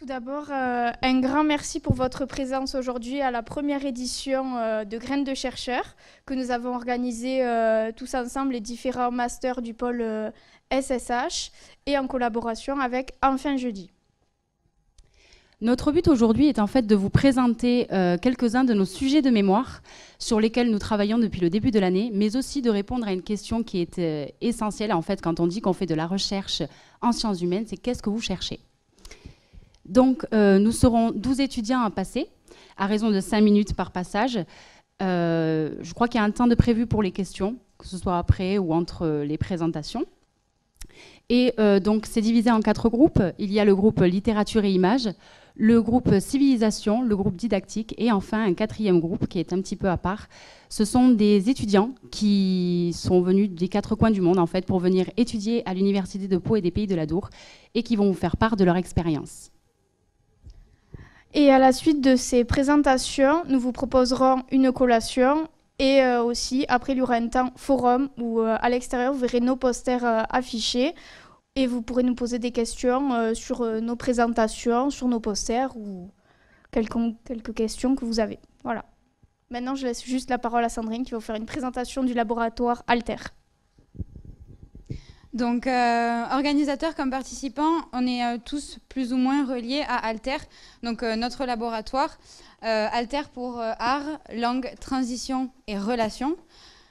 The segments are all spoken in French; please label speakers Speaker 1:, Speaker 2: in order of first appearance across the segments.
Speaker 1: Tout d'abord, euh, un grand merci pour votre présence aujourd'hui à la première édition euh, de Graines de chercheurs que nous avons organisé euh, tous ensemble, les différents masters du pôle SSH et en collaboration avec Enfin Jeudi.
Speaker 2: Notre but aujourd'hui est en fait de vous présenter quelques-uns de nos sujets de mémoire sur lesquels nous travaillons depuis le début de l'année, mais aussi de répondre à une question qui est essentielle en fait quand on dit qu'on fait de la recherche en sciences humaines, c'est qu'est-ce que vous cherchez? Donc, euh, nous serons 12 étudiants à passer, à raison de 5 minutes par passage. Euh, je crois qu'il y a un temps de prévu pour les questions, que ce soit après ou entre les présentations. Et euh, donc, c'est divisé en quatre groupes. Il y a le groupe littérature et images, le groupe civilisation, le groupe didactique et enfin un quatrième groupe qui est un petit peu à part. Ce sont des étudiants qui sont venus des quatre coins du monde en fait pour venir étudier à l'université de Pau et des Pays de la Dour et qui vont vous faire part de leur expérience.
Speaker 1: Et à la suite de ces présentations, nous vous proposerons une collation et euh, aussi, après, il y aura un temps forum où euh, à l'extérieur, vous verrez nos posters euh, affichés et vous pourrez nous poser des questions sur nos présentations, sur nos posters ou quelques, quelques questions que vous avez. Voilà. Maintenant, je laisse juste la parole à Sandrine qui va vous faire une présentation du laboratoire Alter.
Speaker 3: Donc, euh, organisateurs comme participants, on est euh, tous plus ou moins reliés à Alter, donc euh, notre laboratoire. Alter pour art, langue, transition et relations.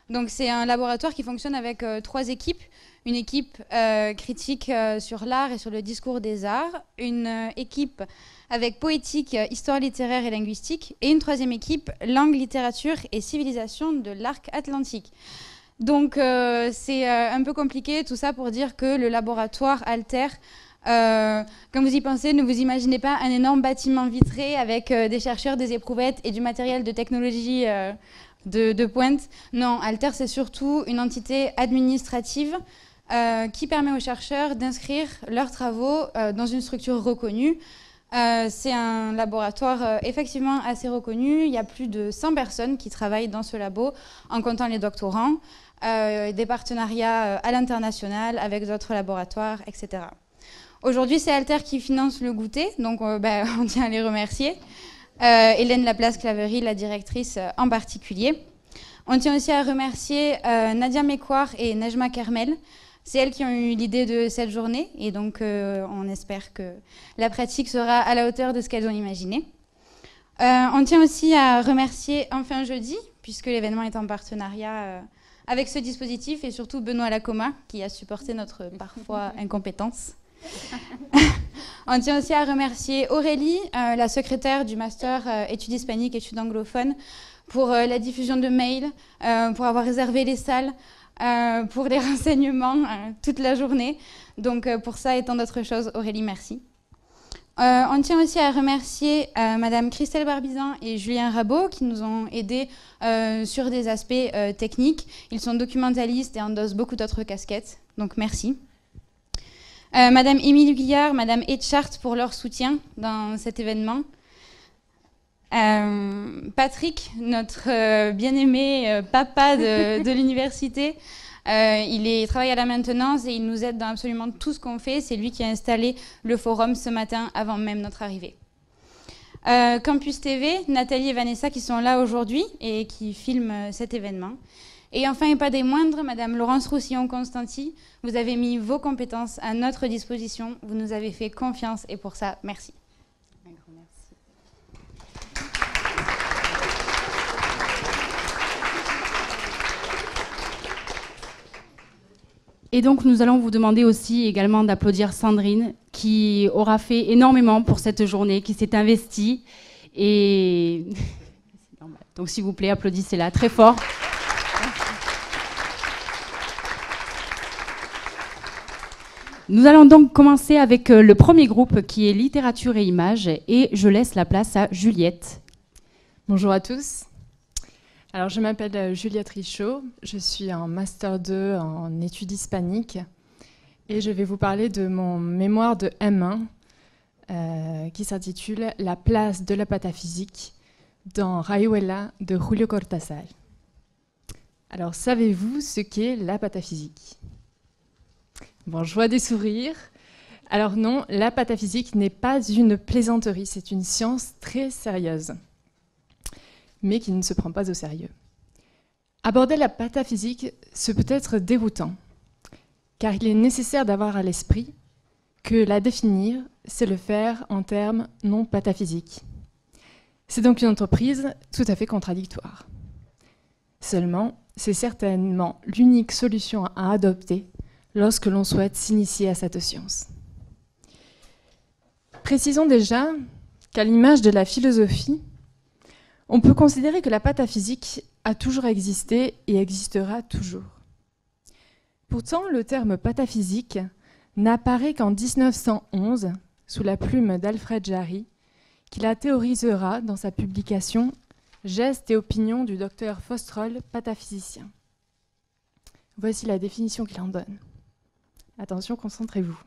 Speaker 3: Donc, c'est un laboratoire qui fonctionne avec trois équipes. Une équipe critique sur l'art et sur le discours des arts, une équipe avec poétique, histoire littéraire et linguistique, et une troisième équipe, langue, littérature et civilisation de l'arc atlantique. Donc euh, c'est euh, un peu compliqué tout ça pour dire que le laboratoire Alter, euh, quand vous y pensez, ne vous imaginez pas un énorme bâtiment vitré avec des chercheurs, des éprouvettes et du matériel de technologie de, pointe. Non, Alter c'est surtout une entité administrative qui permet aux chercheurs d'inscrire leurs travaux dans une structure reconnue. c'est un laboratoire effectivement assez reconnu. Il y a plus de 100 personnes qui travaillent dans ce labo, en comptant les doctorants. Euh, des partenariats euh, à l'international avec d'autres laboratoires, etc. Aujourd'hui, c'est Alter qui finance le goûter, donc euh, ben, on tient à les remercier. Hélène Laplace-Claverie, la directrice en particulier. On tient aussi à remercier Nadia Mécoire et Najma Kermel. C'est elles qui ont eu l'idée de cette journée et donc on espère que la pratique sera à la hauteur de ce qu'elles ont imaginé. on tient aussi à remercier Enfin Jeudi, puisque l'événement est en partenariat avec ce dispositif et surtout Benoît Lacoma qui a supporté notre parfois incompétence. On tient aussi à remercier Aurélie, euh, la secrétaire du master euh, études hispaniques, études anglophones, pour euh, la diffusion de mails, pour avoir réservé les salles, pour les renseignements toute la journée. Donc pour ça et tant d'autres choses, Aurélie, merci. Euh, on tient aussi à remercier euh, Madame Christelle Barbizan et Julien Rabot qui nous ont aidés euh, sur des aspects techniques. Ils sont documentalistes et endossent beaucoup d'autres casquettes, donc merci. Madame Émilie Guillard, Madame Etchart pour leur soutien dans cet événement. Patrick, notre bien-aimé papa de l'université, euh, il, travaille à la maintenance et il nous aide dans absolument tout ce qu'on fait. C'est lui qui a installé le forum ce matin avant même notre arrivée. Euh, Campus TV, Nathalie et Vanessa qui sont là aujourd'hui et qui filment euh, cet événement. Et enfin, et pas des moindres, Madame Laurence Roussillon-Constanti, vous avez mis vos compétences à notre disposition, vous nous avez fait confiance et pour ça, merci.
Speaker 2: Et donc, nous allons vous demander aussi également d'applaudir Sandrine, qui aura fait énormément pour cette journée, qui s'est investie. Et donc, s'il vous plaît, applaudissez-la très fort. Nous allons donc commencer avec euh, le premier groupe qui est littérature et images et je laisse la place à Juliette.
Speaker 4: Bonjour à tous. Alors, je m'appelle euh, Juliette Richaud, je suis en Master 2 en études hispaniques et je vais vous parler de mon mémoire de M1 euh, qui s'intitule La place de la pataphysique dans Rayuela de Julio Cortázar. Alors, savez-vous ce qu'est la pataphysique? Bon, je vois des sourires. Alors non, la pataphysique n'est pas une plaisanterie, c'est une science très sérieuse, mais qui ne se prend pas au sérieux. Aborder la pataphysique, ce peut être déroutant, car il est nécessaire d'avoir à l'esprit que la définir, c'est le faire en termes non pataphysiques. C'est donc une entreprise tout à fait contradictoire. Seulement, c'est certainement l'unique solution à adopter lorsque l'on souhaite s'initier à cette science. Précisons déjà qu'à l'image de la philosophie, on peut considérer que la pataphysique a toujours existé et existera toujours. Pourtant, le terme pataphysique n'apparaît qu'en 1911 sous la plume d'Alfred Jarry, qui la théorisera dans sa publication Gestes et opinions du docteur Fostroll, pataphysicien. Voici la définition qu'il en donne. Attention, concentrez-vous.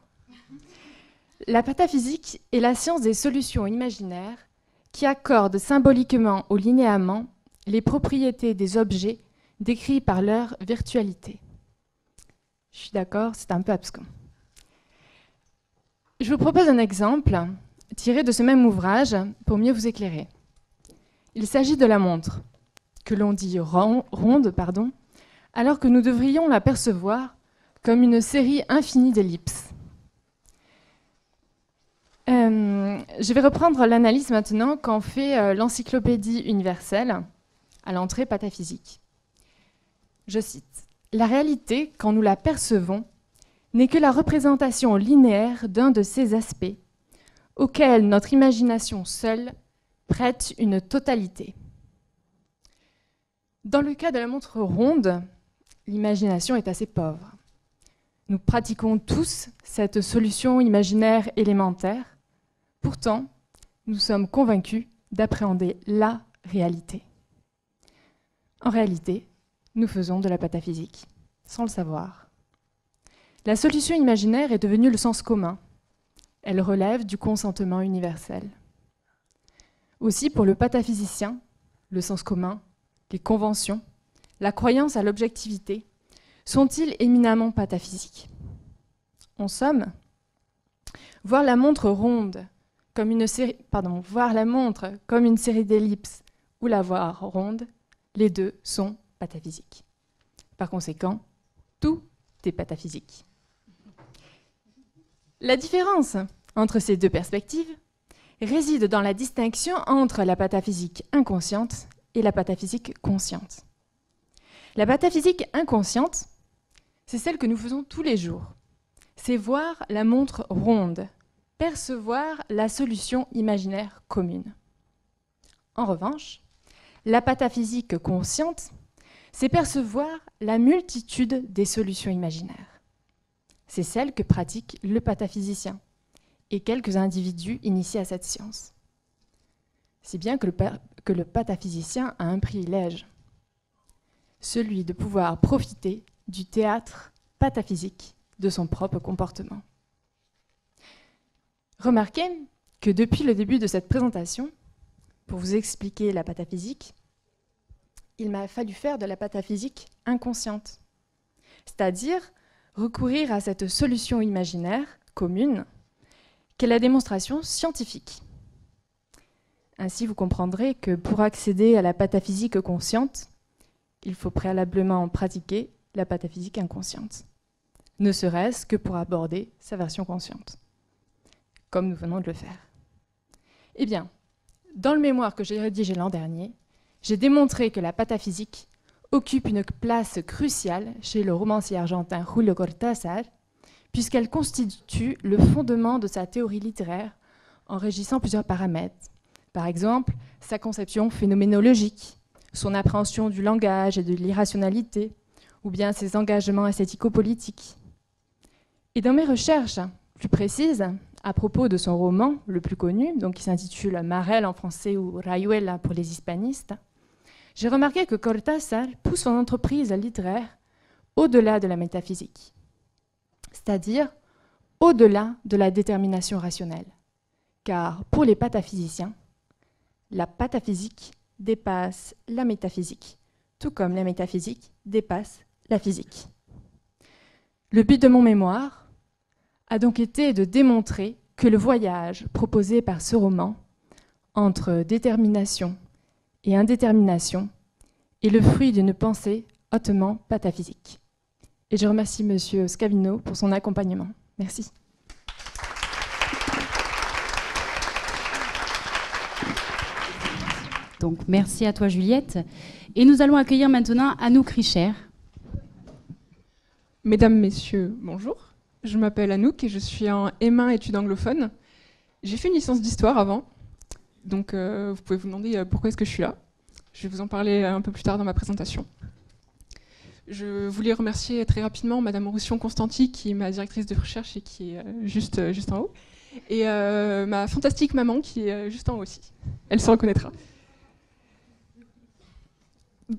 Speaker 4: La pataphysique est la science des solutions imaginaires qui accorde symboliquement au linéament les propriétés des objets décrits par leur virtualité. Je suis d'accord, c'est un peu abscon. Je vous propose un exemple tiré de ce même ouvrage pour mieux vous éclairer. Il s'agit de la montre, que l'on dit ronde, pardon, alors que nous devrions la percevoir comme une série infinie d'ellipses. Euh, je vais reprendre l'analyse maintenant qu'en fait euh, l'encyclopédie universelle à l'entrée pataphysique. Je cite La réalité, quand nous la percevons, n'est que la représentation linéaire d'un de ces aspects, auquel notre imagination seule prête une totalité. Dans le cas de la montre ronde, l'imagination est assez pauvre. Nous pratiquons tous cette solution imaginaire élémentaire. Pourtant, nous sommes convaincus d'appréhender la réalité. En réalité, nous faisons de la pataphysique, sans le savoir. La solution imaginaire est devenue le sens commun. Elle relève du consentement universel. Aussi, pour le pataphysicien, le sens commun, les conventions, la croyance à l'objectivité sont-ils éminemment pataphysiques? En somme, voir la montre ronde une série, pardon, voir la montre comme une série d'ellipses ou la voir ronde, les deux sont pataphysiques. Par conséquent, tout est pataphysique. La différence entre ces deux perspectives réside dans la distinction entre la pataphysique inconsciente et la pataphysique consciente. La pataphysique inconsciente, c'est celle que nous faisons tous les jours. C'est voir la montre ronde, percevoir la solution imaginaire commune. En revanche, la pataphysique consciente, c'est percevoir la multitude des solutions imaginaires. C'est celle que pratique le pataphysicien, et quelques individus initiés à cette science. Si bien que le, pataphysicien a un privilège, celui de pouvoir profiter du théâtre pataphysique de son propre comportement. Remarquez que depuis le début de cette présentation, pour vous expliquer la pataphysique, il m'a fallu faire de la pataphysique inconsciente, c'est-à-dire recourir à cette solution imaginaire commune qu'est la démonstration scientifique. Ainsi, vous comprendrez que pour accéder à la pataphysique consciente, il faut préalablement pratiquer la pataphysique inconsciente, ne serait-ce que pour aborder sa version consciente, comme nous venons de le faire. Eh bien, dans le mémoire que j'ai rédigé l'an dernier, j'ai démontré que la pataphysique occupe une place cruciale chez le romancier argentin Julio Cortázar puisqu'elle constitue le fondement de sa théorie littéraire en régissant plusieurs paramètres. Par exemple, sa conception phénoménologique, son appréhension du langage et de l'irrationalité, ou bien ses engagements esthético-politiques. Et dans mes recherches plus précises, à propos de son roman le plus connu, donc qui s'intitule Marel en français ou Rayuela pour les hispanistes, j'ai remarqué que Cortázar pousse son entreprise littéraire au-delà de la métaphysique c'est-à-dire au-delà de la détermination rationnelle. Car pour les pataphysiciens, la pataphysique dépasse la métaphysique, tout comme la métaphysique dépasse la physique. Le but de mon mémoire a donc été de démontrer que le voyage proposé par ce roman, entre détermination et indétermination, est le fruit d'une pensée hautement pataphysique. Et je remercie M. Scavino pour son accompagnement. Merci.
Speaker 2: Donc merci à toi Juliette. Et nous allons accueillir maintenant Anouk Richer.
Speaker 5: Mesdames, Messieurs, bonjour. Je m'appelle Anouk et je suis en M1 études anglophones. J'ai fait une licence d'histoire avant, donc euh, vous pouvez vous demander euh, pourquoi est-ce que je suis là? Je vais vous en parler un peu plus tard dans ma présentation. Je voulais remercier très rapidement Madame Roussillon Constanti, qui est ma directrice de recherche et qui est euh, juste, juste en haut, et ma fantastique maman, qui est juste en haut aussi. Elle se reconnaîtra.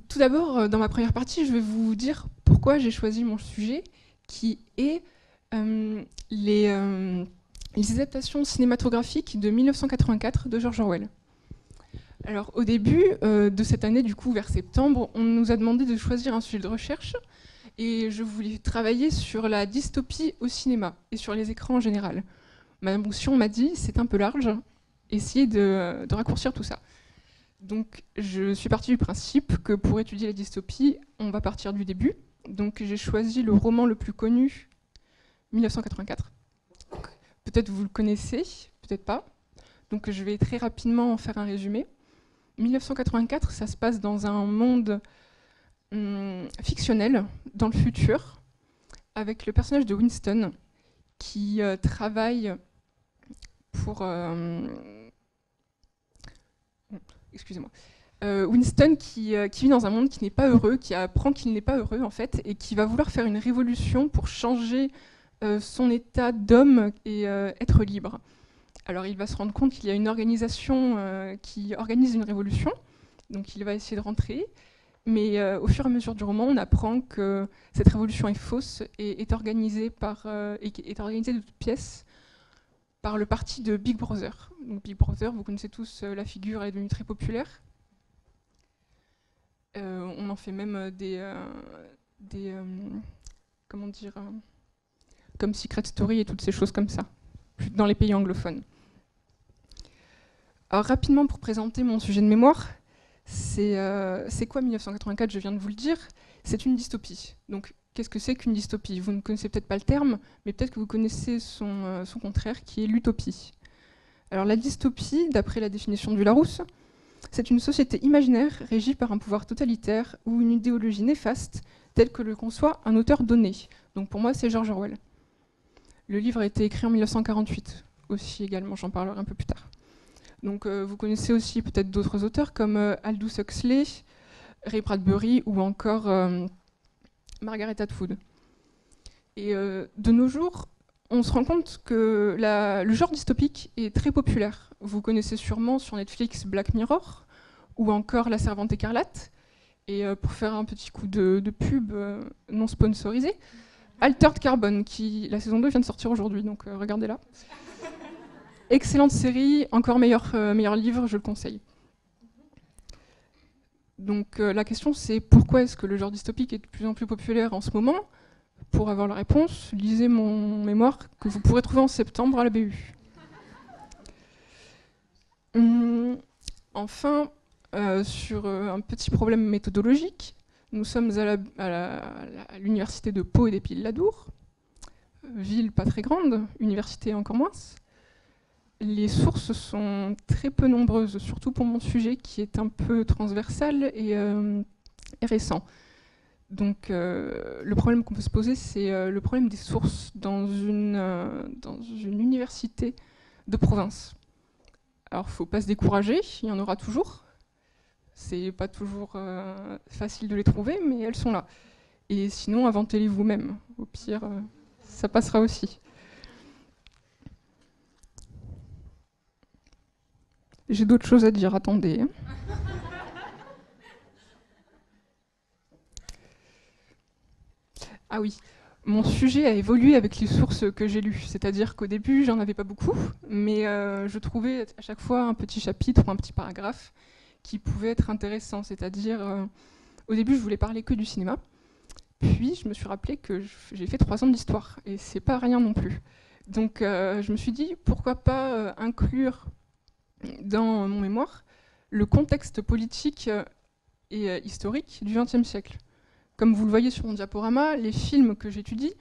Speaker 5: Tout d'abord, dans ma première partie, je vais vous dire pourquoi j'ai choisi mon sujet, qui est les les adaptations cinématographiques de 1984 de George Orwell. Alors au début euh, de cette année, du coup vers septembre, on nous a demandé de choisir un sujet de recherche et je voulais travailler sur la dystopie au cinéma et sur les écrans en général. Madame Boussion m'a dit c'est un peu large, essayez de, de, raccourcir tout ça. Donc je suis partie du principe que pour étudier la dystopie, on va partir du début. Donc j'ai choisi le roman le plus connu, 1984. Peut-être vous le connaissez, peut-être pas. Donc je vais très rapidement en faire un résumé. 1984, ça se passe dans un monde hum, fictionnel, dans le futur, avec le personnage de Winston qui euh, travaille pour... Euh, excusez-moi. Euh, Winston qui, vit dans un monde qui n'est pas heureux, qui apprend qu'il n'est pas heureux en fait, et qui va vouloir faire une révolution pour changer son état d'homme et euh, être libre. Alors il va se rendre compte qu'il y a une organisation euh, qui organise une révolution, donc il va essayer de rentrer, mais au fur et à mesure du roman, on apprend que cette révolution est fausse et est organisée, par, est organisée de toutes pièces par le parti de Big Brother. Donc Big Brother, vous connaissez tous la figure, elle est devenue très populaire. on en fait même des, des comment dire, comme Secret Story et toutes ces choses comme ça, dans les pays anglophones. Alors rapidement, pour présenter mon sujet de mémoire, c'est euh, quoi 1984 Je viens de vous le dire? C'est une dystopie. Donc, qu'est-ce que c'est qu'une dystopie? Vous ne connaissez peut-être pas le terme, mais peut-être que vous connaissez son, euh, son contraire, qui est l'utopie. Alors, la dystopie, d'après la définition du Larousse, c'est une société imaginaire régie par un pouvoir totalitaire ou une idéologie néfaste, telle que le conçoit un auteur donné. Donc, pour moi, c'est George Orwell. Le livre a été écrit en 1948 aussi également, j'en parlerai un peu plus tard. Donc euh, vous connaissez aussi peut-être d'autres auteurs comme euh, Aldous Huxley, Ray Bradbury ou encore euh, Margaret Atwood. Et de nos jours, on se rend compte que le genre dystopique est très populaire. Vous connaissez sûrement sur Netflix Black Mirror ou encore La Servante écarlate. Et pour faire un petit coup de, de pub non sponsorisé, Altered Carbon, qui la saison 2 vient de sortir aujourd'hui, donc euh, regardez-la. Excellente série, encore meilleur, euh, meilleur livre, je le conseille. Donc euh, la question c'est pourquoi est-ce que le genre dystopique est de plus en plus populaire en ce moment? Pour avoir la réponse, lisez mon mémoire que vous pourrez trouver en septembre à la BU. Hum, enfin, sur un petit problème méthodologique, nous sommes à l'université de Pau et des Piles-Ladour, ville pas très grande, université encore moins. Les sources sont très peu nombreuses, surtout pour mon sujet qui est un peu transversal et, euh, récent. Donc euh, le problème qu'on peut se poser, c'est euh, le problème des sources dans une, dans une université de province. Alors il ne faut pas se décourager, il y en aura toujours. C'est pas toujours euh, facile de les trouver, mais elles sont là. Et sinon, inventez-les vous-même. Au pire, euh, ça passera aussi. J'ai d'autres choses à dire, attendez. Ah oui, mon sujet a évolué avec les sources que j'ai lues. C'est-à-dire qu'au début, j'en avais pas beaucoup, mais euh, je trouvais à chaque fois un petit chapitre ou un petit paragraphe qui pouvait être intéressant. C'est-à-dire, euh, au début, je voulais parler que du cinéma. Puis, je me suis rappelé que j'ai fait trois ans d'histoire, et c'est pas rien non plus. Donc je me suis dit, pourquoi pas inclure dans mon mémoire le contexte politique et historique du XXe siècle. Comme vous le voyez sur mon diaporama, les films que j'étudie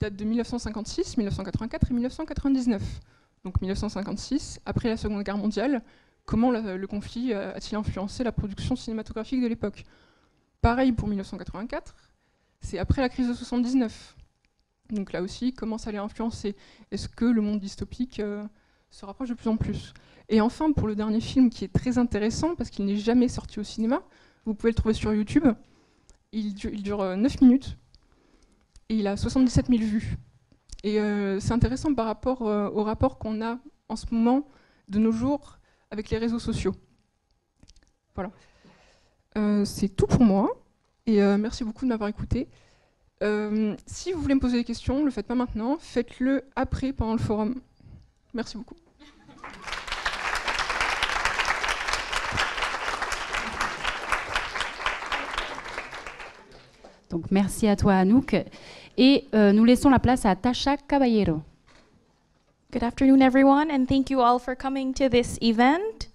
Speaker 5: datent de 1956, 1984 et 1999. Donc 1956, après la Seconde Guerre mondiale, comment le, conflit a-t-il influencé la production cinématographique de l'époque? Pareil pour 1984, c'est après la crise de 79. Donc là aussi, comment ça allait influencer? Est-ce que le monde dystopique euh, se rapproche de plus en plus? Et enfin, pour le dernier film qui est très intéressant, parce qu'il n'est jamais sorti au cinéma, vous pouvez le trouver sur YouTube, il dure, 9 euh, minutes et il a 77 000 vues. Et euh, c'est intéressant par rapport euh, au rapport qu'on a en ce moment, de nos jours, avec les réseaux sociaux. Voilà. c'est tout pour moi. Et merci beaucoup de m'avoir écouté. si vous voulez me poser des questions, ne le faites pas maintenant, faites-le après, pendant le forum. Merci beaucoup.
Speaker 2: Donc merci à toi Anouk. Et euh, nous laissons la place à Tasha Caballero.
Speaker 6: Good afternoon everyone and thank you all for coming to this event.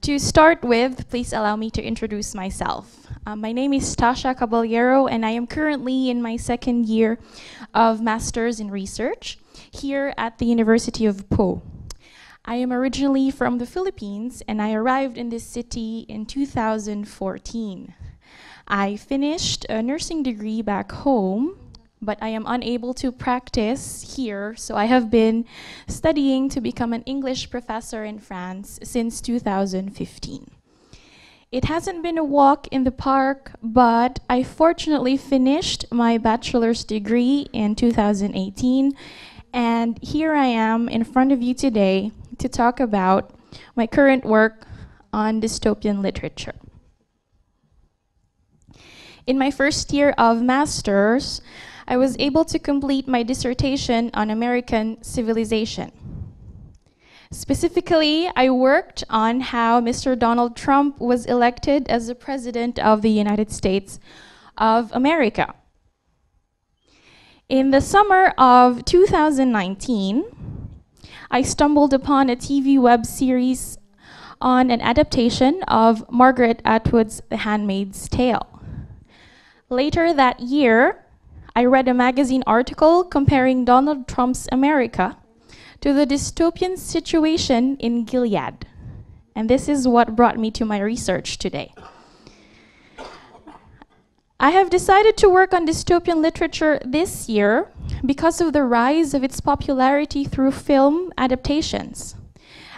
Speaker 6: To start with, please allow me to introduce myself. Uh, my name is Tasha Caballero and I am currently in my second year of Masters in Research here at the University of Po. I am originally from the Philippines and I arrived in this city in 2014. I finished a nursing degree back home, but I am unable to practice here, so I have been studying to become an English professor in France since 2015. It hasn't been a walk in the park, but I fortunately finished my bachelor's degree in 2018, and here I am in front of you today to talk about my current work on dystopian literature. In my first year of master's, I was able to complete my dissertation on American civilization. Specifically, I worked on how Mr. Donald Trump was elected as the President of the United States of America. In the summer of 2019, I stumbled upon a TV web series on an adaptation of Margaret Atwood's The Handmaid's Tale. Later that year, I read a magazine article comparing Donald Trump's America to the dystopian situation in Gilead. And this is what brought me to my research today. I have decided to work on dystopian literature this year because of the rise of its popularity through film adaptations.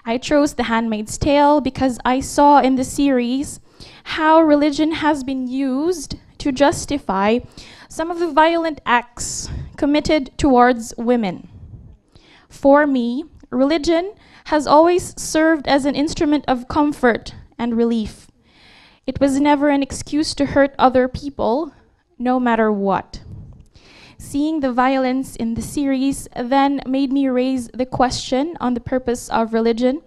Speaker 6: I chose The Handmaid's Tale because I saw in the series how religion has been used to justify some of the violent acts committed towards women. For me, religion has always served as an instrument of comfort and relief. It was never an excuse to hurt other people, no matter what. Seeing the violence in the series then made me raise the question on the purpose of religion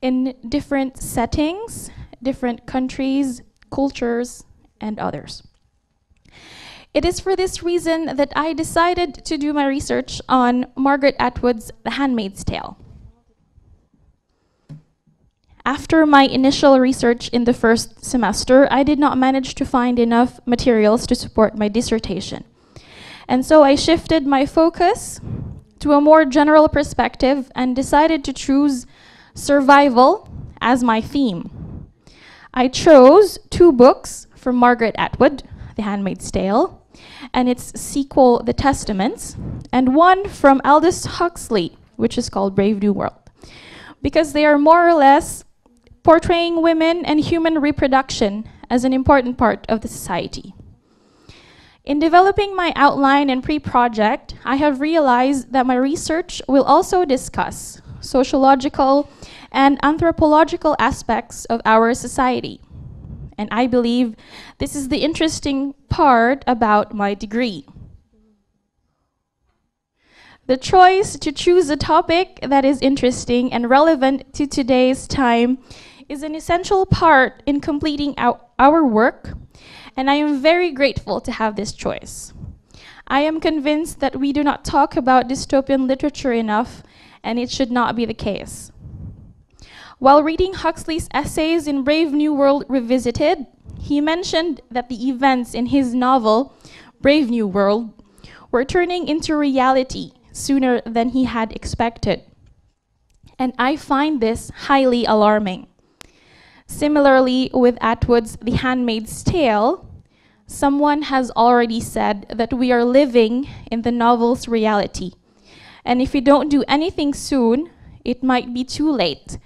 Speaker 6: in different settings, different countries, cultures, and others. It is for this reason that I decided to do my research on Margaret Atwood's The Handmaid's Tale. After my initial research in the first semester, I did not manage to find enough materials to support my dissertation. And so I shifted my focus to a more general perspective and decided to choose survival as my theme. I chose two books from Margaret Atwood, The Handmaid's Tale, and its sequel, The Testaments, and one from Aldous Huxley, which is called Brave New World, because they are more or less portraying women and human reproduction as an important part of the society. In developing my outline and pre-project, I have realized that my research will also discuss sociological and anthropological aspects of our society. And I believe this is the interesting part about my degree. The choice to choose a topic that is interesting and relevant to today's time is an essential part in completing our, our work, and I am very grateful to have this choice. I am convinced that we do not talk about dystopian literature enough, and it should not be the case. While reading Huxley's essays in Brave New World Revisited, he mentioned that the events in his novel, Brave New World, were turning into reality sooner than he had expected. And I find this highly alarming. Similarly, with Atwood's The Handmaid's Tale, someone has already said that we are living in the novel's reality. And if we don't do anything soon, it might be too late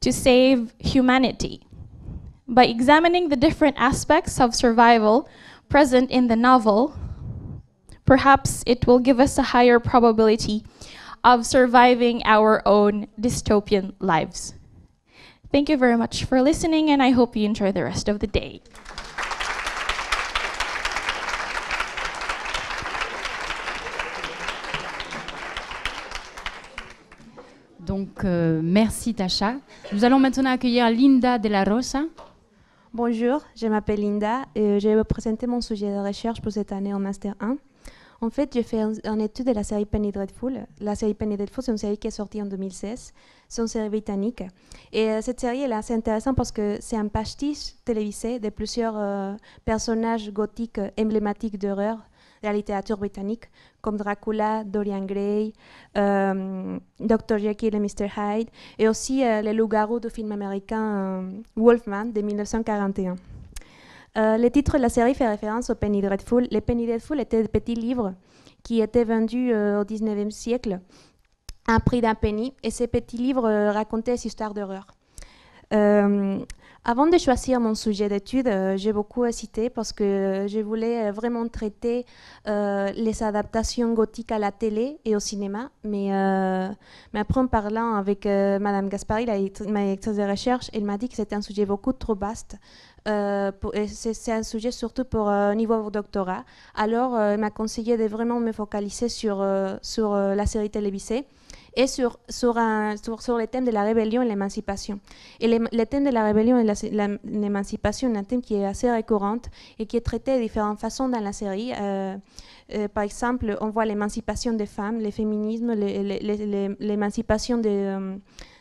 Speaker 6: to save humanity. By examining the different aspects of survival present in the novel, perhaps it will give us a higher probability of surviving our own dystopian lives. Thank you very much for listening, and I hope you enjoy the rest of the day.
Speaker 2: Donc, euh, merci Tasha. Nous allons maintenant accueillir Linda de la Rosa.
Speaker 7: Bonjour, je m'appelle Linda et je vais vous présenter mon sujet de recherche pour cette année en Master 1. En fait, j'ai fait une étude de la série Penny Dreadful. La série Penny Dreadful, c'est une série qui est sortie en 2016. C'est une série britannique. Et euh, cette série elle est assez intéressante parce que c'est un pastiche télévisé de plusieurs euh, personnages gothiques emblématiques d'horreur de la littérature britannique, comme Dracula, Dorian Gray, euh, Dr. Jekyll et Mr. Hyde, et aussi euh, les loups-garous du film américain euh, Wolfman de 1941. Euh, le titre de la série fait référence au Penny Dreadful. Les Penny Dreadful étaient des petits livres qui étaient vendus au 19e siècle à un prix d'un penny, et ces petits livres racontaient des histoires d'horreur. Avant de choisir mon sujet d'étude, euh, j'ai beaucoup hésité parce que je voulais euh, vraiment traiter euh, les adaptations gothiques à la télé et au cinéma. Mais, après, en parlant avec Madame Gaspari, ma directrice de recherche, elle m'a dit que c'était un sujet beaucoup trop vaste. C'est un sujet surtout pour niveau doctorat. Alors, elle m'a conseillé de vraiment me focaliser sur, la série télévisée et sur, sur, un, sur, sur le thème de la rébellion et l'émancipation. Et le thème de la rébellion et l'émancipation est un thème qui est assez récurrent et qui est traité de différentes façons dans la série. Euh, euh, par exemple, on voit l'émancipation des femmes, le féminisme, l'émancipation des, euh,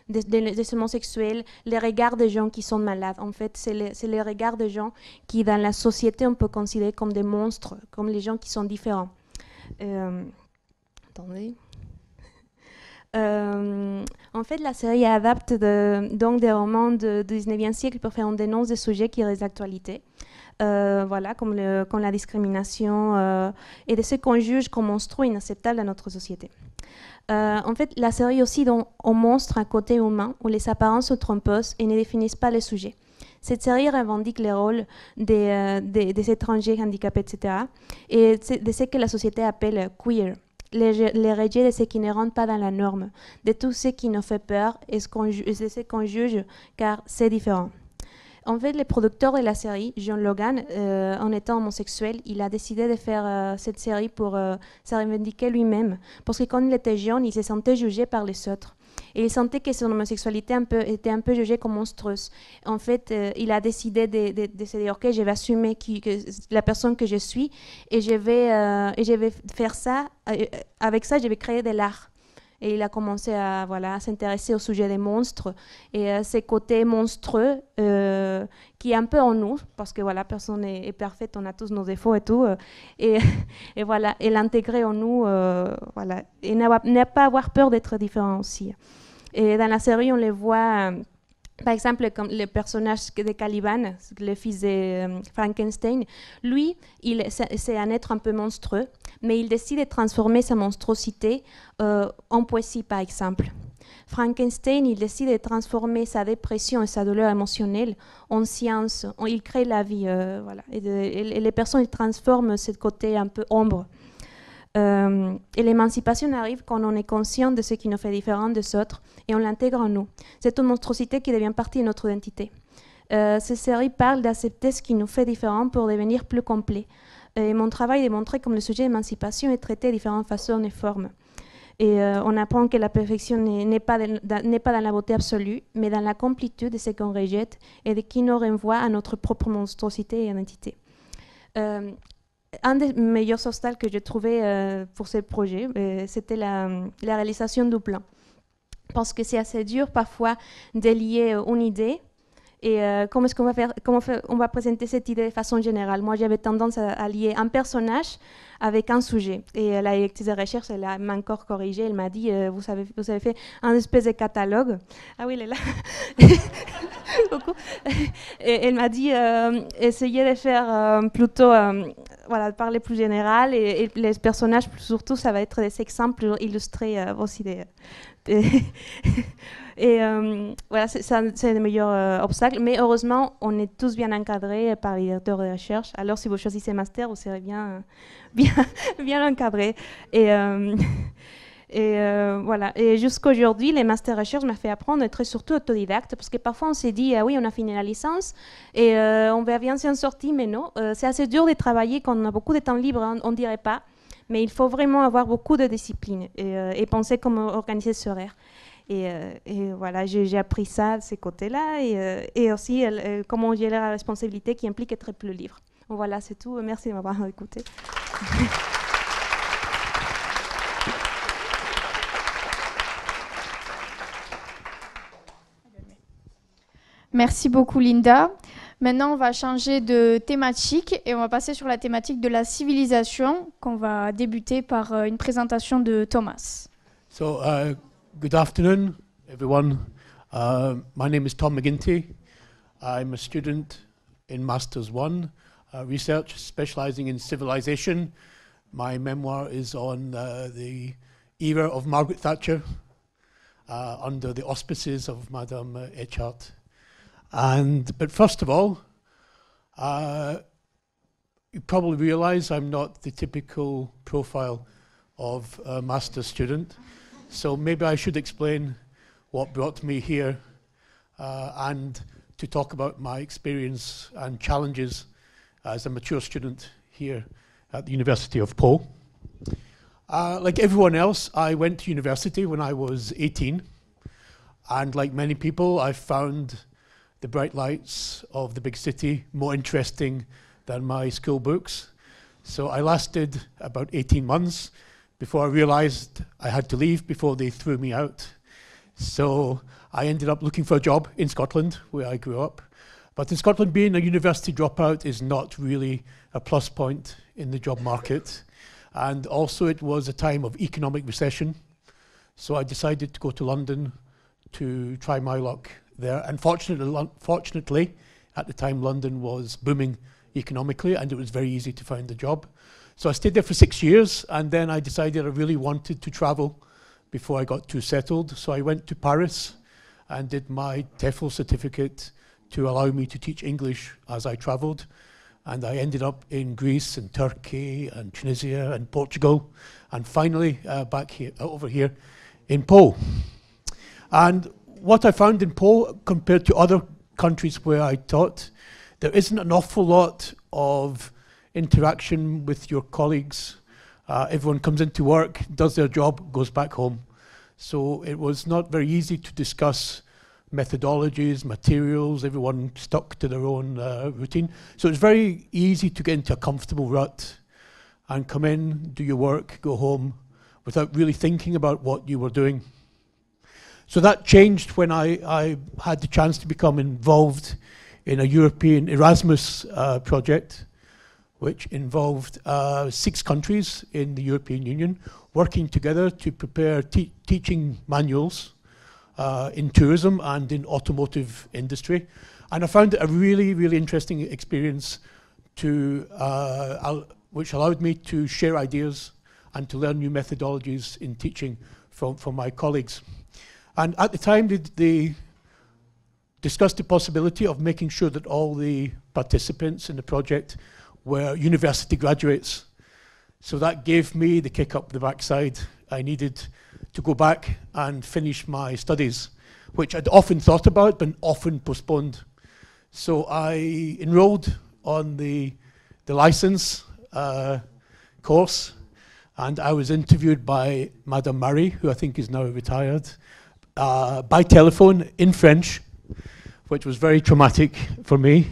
Speaker 7: des, homosexuels, les regards des gens qui sont malades. En fait, c'est les, c'est les regards des gens qui, dans la société, on peut considérer comme des monstres, comme les gens qui sont différents. Euh, attendez. Euh, en fait, la série adapte de- donc des romans de- du 19e siècle pour faire une dénonce des sujets qui restent d'actualité. Euh, voilà, comme, la discrimination euh, et de ce qu'on juge comme monstrueux inacceptable dans notre société. Euh, en fait, la série aussi on montre un côté humain où les apparences sont trompeuses et ne définissent pas les sujets. Cette série revendique les rôles des, des, étrangers handicapés, etc. et de ce que la société appelle queer les, les de ce qui ne rentre pas dans la norme, de tout ce qui nous fait peur et ce qu'on juge, car c'est différent. En fait, le producteur de la série, John Logan, euh, en étant homosexuel, il a décidé de faire euh, cette série pour euh, se revendiquer lui-même. Parce que quand il était jeune, il se sentait jugé par les autres. Et il sentait que son homosexualité était un peu jugée comme monstrueuse. En fait, euh, il a décidé de, se dire, OK, je vais assumer la personne que je suis et je vais, euh, faire ça. euh, avec ça, je vais créer de l'art. Et il a commencé à, s'intéresser au sujet des monstres et à ces côtés monstrueux qui est un peu en nous, parce que personne n'est est parfaite, on a tous nos défauts et tout. et, voilà, et l'intégrer en nous, et n'a pas avoir peur d'être différent aussi. Dans la série, on les voit, euh, par exemple, comme le personnage de Caliban, le fils de euh, Frankenstein. Lui, c'est un être un peu monstrueux, mais il décide de transformer sa monstruosité euh, en poésie, par exemple. Frankenstein, il décide de transformer sa dépression et sa douleur émotionnelle en science. Il crée la vie, voilà. Et les personnes ils transforment ce côté un peu ombre. Euh, et l'émancipation arrive quand on est conscient de ce qui nous fait différent des autres et on l'intègre en nous. C'est une monstruosité qui devient partie de notre identité. Euh, cette série parle d'accepter ce qui nous fait différent pour devenir plus complet. Et mon travail est de montrer comme le sujet d'émancipation est traité de différentes façons et formes. Et euh, on apprend que la perfection n'est pas dans la beauté absolue, mais dans la complétude de ce qu'on rejette et de qui nous renvoie à notre propre monstruosité et identité. Euh, un des meilleurs obstacles que j'ai trouvé euh, pour ce projet, euh, c'était la, la réalisation du plan. Parce que c'est assez dur parfois de lier euh, une idée et euh, comment est-ce qu'on va faire, comment on va présenter cette idée de façon générale? Moi, j'avais tendance à, lier un personnage avec un sujet. Et euh, la directrice de recherche, elle m'a encore corrigé. Elle m'a dit, euh, vous, avez, vous avez fait un espèce de catalogue. Ah oui, elle est là. Coucou. Et elle m'a dit, essayez de faire plutôt, voilà, parler plus général. Et, les personnages, surtout, ça va être des exemples pour illustrer vos idées. Et, euh, voilà, c'est le meilleur euh, obstacle. Mais heureusement, on est tous bien encadrés par les directeurs de recherche. Alors, si vous choisissez master, vous serez bien, bien, bien encadrés. Et, euh, et voilà. Et jusqu'aujourd'hui, les masters recherche m'a fait apprendre être surtout autodidacte parce que parfois on s'est dit, ah oui, on a fini la licence et on va bien s'en sortir, mais non. C'est assez dur de travailler quand on a beaucoup de temps libre, hein, on ne dirait pas. Mais il faut vraiment avoir beaucoup de discipline et, et penser comment organiser ce horaire. Et, euh, et voilà, j'ai appris ça de ces côtés-là et, euh, et aussi euh, comment gérer la responsabilité qui implique être plus libre. Voilà, c'est tout. Merci de m'avoir écouté.
Speaker 1: Merci beaucoup Linda. Maintenant, on va changer de thématique et on va passer sur la thématique de la civilisation qu'on va débuter par une présentation de Thomas.
Speaker 8: So, uh, good afternoon, everyone. Uh, my name is Tom McGinty. I'm a student in Masters 1, uh, research specializing in civilization. My memoir is on uh, the era of Margaret Thatcher uh, under the auspices of Madame Echart. And, but first of all, uh, you probably realize I'm not the typical profile of a master's student. So maybe I should explain what brought me here uh, and to talk about my experience and challenges as a mature student here at the University of Po. Uh, like everyone else, I went to university when I was 18. And like many people, I found the bright lights of the big city more interesting than my school books. So I lasted about 18 months before I realized I had to leave before they threw me out. So I ended up looking for a job in Scotland, where I grew up. But in Scotland, being a university dropout is not really a plus point in the job market. And also, it was a time of economic recession. So I decided to go to London to try my luck there. And fortunately, fortunately, at the time, London was booming economically, and it was very easy to find a job. So I stayed there for six years, and then I decided I really wanted to travel before I got too settled. So I went to Paris and did my TEFL certificate to allow me to teach English as I travelled. And I ended up in Greece and Turkey and Tunisia and Portugal, and finally uh, back here, uh, over here in Po. And what I found in Po compared to other countries where I taught, there isn't an awful lot of interaction with your colleagues. Uh, everyone comes into work, does their job, goes back home. So it was not very easy to discuss methodologies, materials, everyone stuck to their own uh, routine. So it's very easy to get into a comfortable rut and come in, do your work, go home without really thinking about what you were doing. So that changed when I, I had the chance to become involved in a European Erasmus uh, project, which involved uh, six countries in the European Union working together to prepare te- teaching manuals uh, in tourism and in automotive industry. And I found it a really, really interesting experience to, uh, which allowed me to share ideas and to learn new methodologies in teaching from, from my colleagues. And at the time, they, they discussed the possibility of making sure that all the participants in the project were university graduates. So that gave me the kick up the backside I needed to go back and finish my studies, which I'd often thought about but often postponed. So I enrolled on the, the license uh, course, and I was interviewed by Madame Murray, who I think is now retired, uh, by telephone in French, which was very traumatic for me.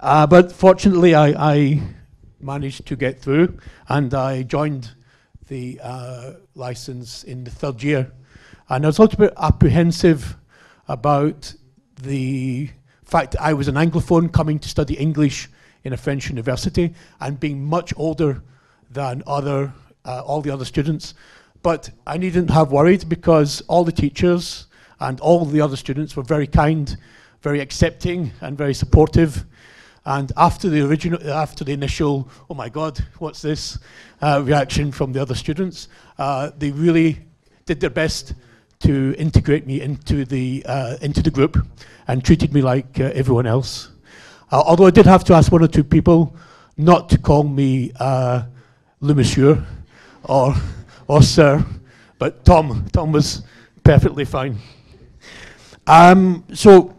Speaker 8: Uh, but fortunately, I, I managed to get through, and I joined the uh, license in the third year. And I was a little bit apprehensive about the fact that I was an Anglophone coming to study English in a French university and being much older than other, uh, all the other students. But I needn't have worried because all the teachers and all the other students were very kind, very accepting, and very supportive. And after the original, after the initial, oh my God, what's this uh, reaction from the other students, uh, they really did their best to integrate me into the uh, into the group, and treated me like uh, everyone else. Uh, although I did have to ask one or two people not to call me uh, le monsieur or or sir, but Tom Tom was perfectly fine. Um, so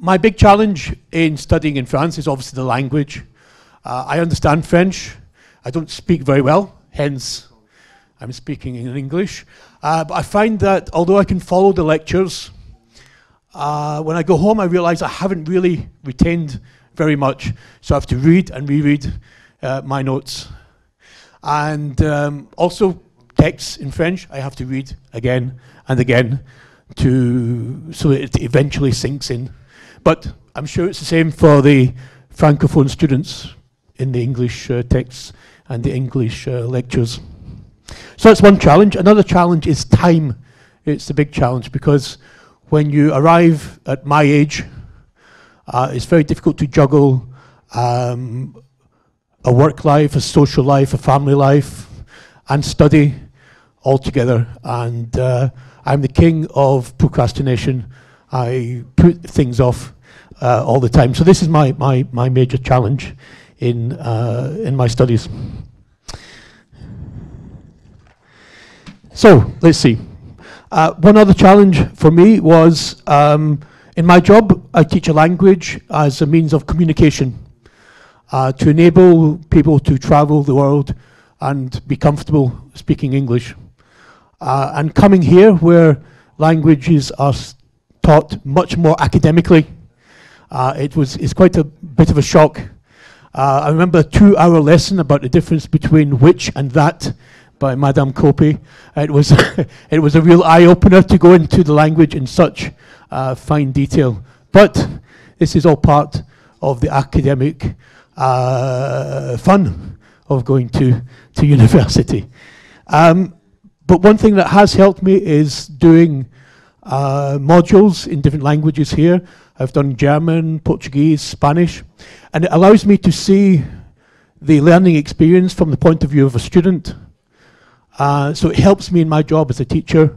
Speaker 8: my big challenge in studying in France is obviously the language. Uh, I understand French. I don't speak very well, hence I'm speaking in English. Uh, but I find that although I can follow the lectures, uh, when I go home I realize I haven't really retained very much. So I have to read and reread uh, my notes. And um, also texts in French I have to read again and again to so it eventually sinks in. But I'm sure it's the same for the Francophone students in the English uh, texts and the English uh, lectures. So that's one challenge. Another challenge is time. It's the big challenge because when you arrive at my age, uh, it's very difficult to juggle um, a work life, a social life, a family life, and study all together. And uh, I'm the king of procrastination. I put things off uh, all the time. So this is my, my, my major challenge in, uh, in my studies. So let's see. Uh, one other challenge for me was um, in my job, I teach a language as a means of communication uh, to enable people to travel the world and be comfortable speaking English. Uh, and coming here, where languages are taught much more academically. Uh, it was it's quite a bit of a shock. Uh, I remember a two-hour lesson about the difference between which and that by Madame Copy. It was it was a real eye-opener to go into the language in such uh, fine detail. But this is all part of the academic uh, fun of going to to university. Um, but one thing that has helped me is doing uh, modules in different languages here. I've done German, Portuguese, Spanish, and it allows me to see the learning experience from the point of view of a student. Uh, so it helps me in my job as a teacher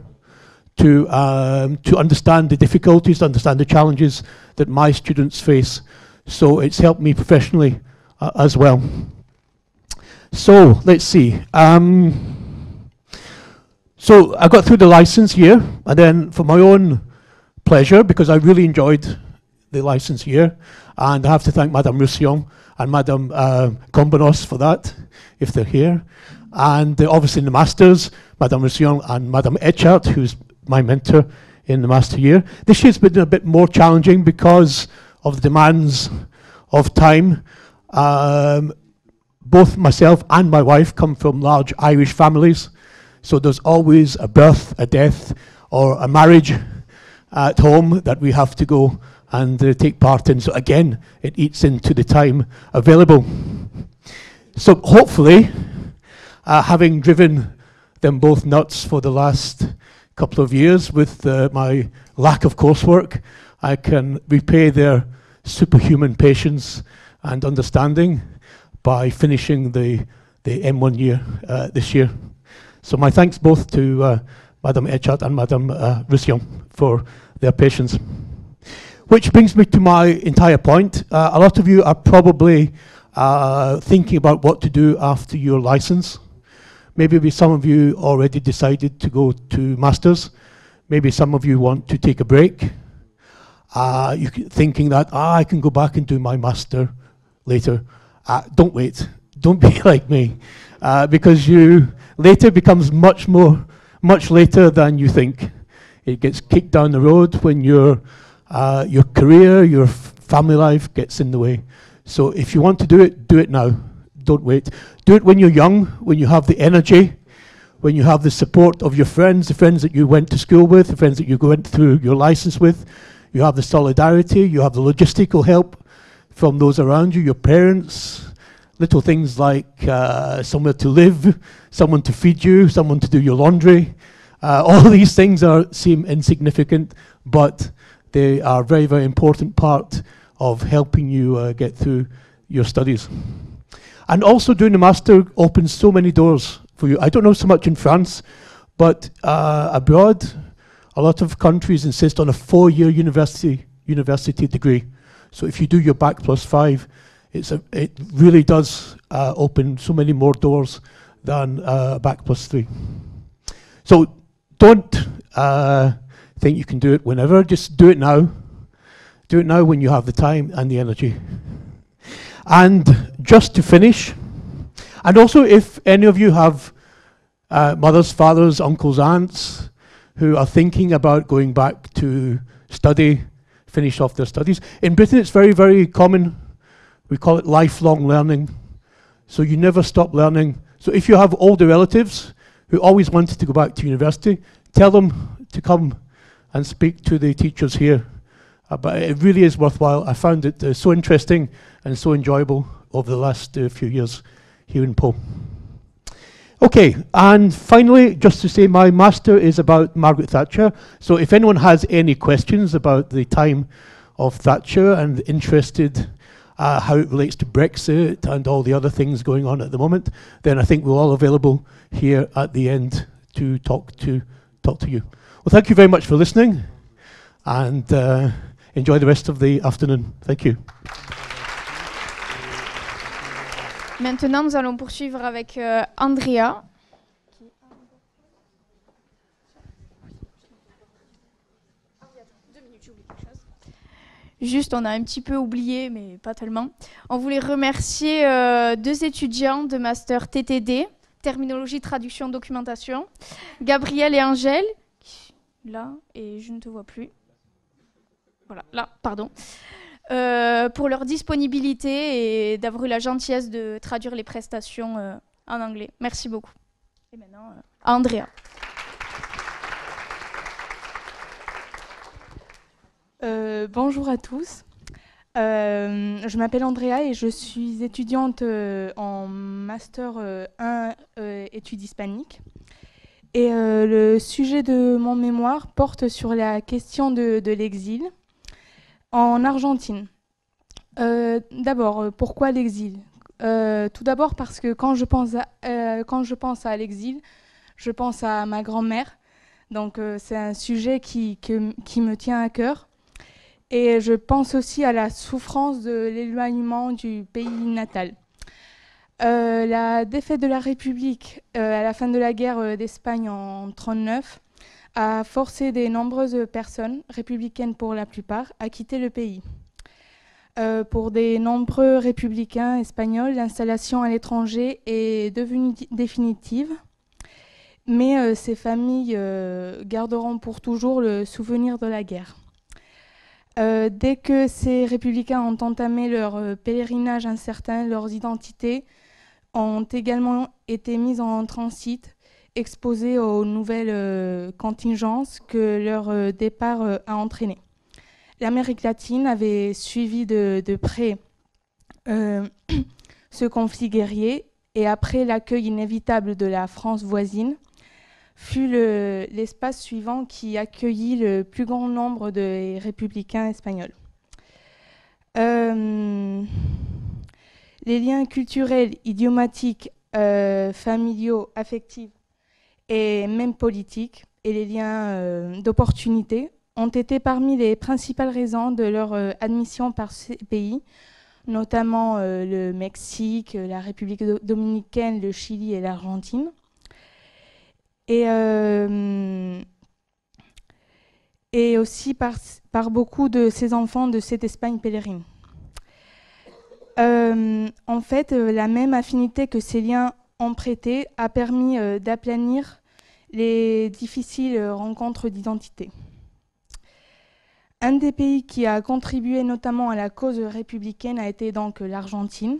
Speaker 8: to, um, to understand the difficulties, to understand the challenges that my students face. So it's helped me professionally uh, as well. So let's see. Um, so I got through the license year, and then for my own pleasure, because I really enjoyed the license year, and I have to thank Madame Roussillon and Madame uh, for that, if they're here. And uh, obviously in the Masters, Madame Roussillon and Madame Etchart, who's my mentor in the Master year. This year's been a bit more challenging because of the demands of time. Um, both myself and my wife come from large Irish families, so there's always a birth, a death, or a marriage at home that we have to go and uh, take part in. So again, it eats into the time available. So hopefully, uh, having driven them both nuts for the last couple of years with uh, my lack of coursework, I can repay their superhuman patience and understanding by finishing the, the M1 year uh, this year. So my thanks both to uh, Madame Etchart and Madame uh, Roussillon for their patience. Which brings me to my entire point. Uh, a lot of you are probably uh, thinking about what to do after your license. Maybe some of you already decided to go to masters. Maybe some of you want to take a break. Uh, you thinking that ah, I can go back and do my master later. Uh, don't wait. Don't be like me, uh, because you later becomes much more, much later than you think. It gets kicked down the road when your, uh, your career, your family life gets in the way. So if you want to do it, do it now. don't wait. Do it when you're young, when you have the energy, when you have the support of your friends, the friends that you went to school with, the friends that you went through your license with. You have the solidarity, you have the logistical help from those around you, your parents, little things like uh, somewhere to live, someone to feed you, someone to do your laundry. Uh, all these things are seem insignificant, but they are a very, very important part of helping you uh, get through your studies. And also doing the master opens so many doors for you. I don't know so much in France, but uh, abroad, a lot of countries insist on a four-year university university degree. So if you do your back plus five, it's a, it really does uh, open so many more doors than uh, back plus three. So don't uh, think you can do it whenever. Just do it now. Do it now when you have the time and the energy. And just to finish, and also if any of you have uh, mothers, fathers, uncles, aunts who are thinking about going back to study, finish off their studies. In Britain, it's very, very common. We call it lifelong learning. So you never stop learning. So if you have older relatives who always wanted to go back to university, tell them to come and speak to the teachers here. Uh, but it really is worthwhile. I found it uh, so interesting and so enjoyable over the last uh, few years here in Po. Okay, and finally, just to say, my master is about Margaret Thatcher. So if anyone has any questions about the time of Thatcher and interested uh, how it relates to Brexit and all the other things going on at the moment, then I think we're all available here at the end to talk to talk to you. Well, thank you very much for listening, and uh, enjoy the rest of the afternoon. Thank you.
Speaker 1: Maintenant, nous allons poursuivre avec euh, Andrea. Juste, on a un petit peu oublié, mais pas tellement. On voulait remercier euh, deux étudiants de master TTD, terminologie, traduction, documentation, Gabriel et Angèle, là, et je ne te vois plus. Voilà, là, pardon. Euh, pour leur disponibilité et d'avoir eu la gentillesse de traduire les prestations euh, en anglais. Merci beaucoup. Et maintenant, Andrea.
Speaker 9: Euh, bonjour à tous. Euh, je m'appelle Andrea et je suis étudiante euh, en Master 1 études hispaniques. Et le sujet de mon mémoire porte sur la question de, l'exil en Argentine. D'abord, pourquoi l'exil? Tout d'abord parce que quand je pense à, l'exil, je pense à ma grand-mère. Donc c'est un sujet qui me tient à cœur. Et je pense aussi à la souffrance de l'éloignement du pays natal. Euh, la défaite de la République euh, à la fin de la guerre euh, d'Espagne en 1939 a forcé de nombreuses personnes, républicaines pour la plupart, à quitter le pays. pour de nombreux républicains espagnols, l'installation à l'étranger est devenue définitive, mais ces familles garderont pour toujours le souvenir de la guerre. Euh, dès que ces républicains ont entamé leur euh, pèlerinage incertain, leurs identités ont également été mises en transit, exposées aux nouvelles euh, contingences que leur départ a entraîné. L'Amérique latine avait suivi de près ce conflit guerrier et après l'accueil inévitable de la France voisine, fut l'espace suivant qui accueillit le plus grand nombre de républicains espagnols. Euh, les liens culturels, idiomatiques, euh, familiaux, affectifs et même politiques, et les liens euh, d'opportunité ont été parmi les principales raisons de leur admission par ces pays, notamment le Mexique, la République dominicaine, le Chili et l'Argentine. Et, euh, et aussi par, beaucoup de ces enfants de cette Espagne pèlerine. Euh, en fait, euh, la même affinité que ces liens ont prêté a permis d'aplanir les difficiles rencontres d'identité. Un des pays qui a contribué notamment à la cause républicaine a été donc l'Argentine.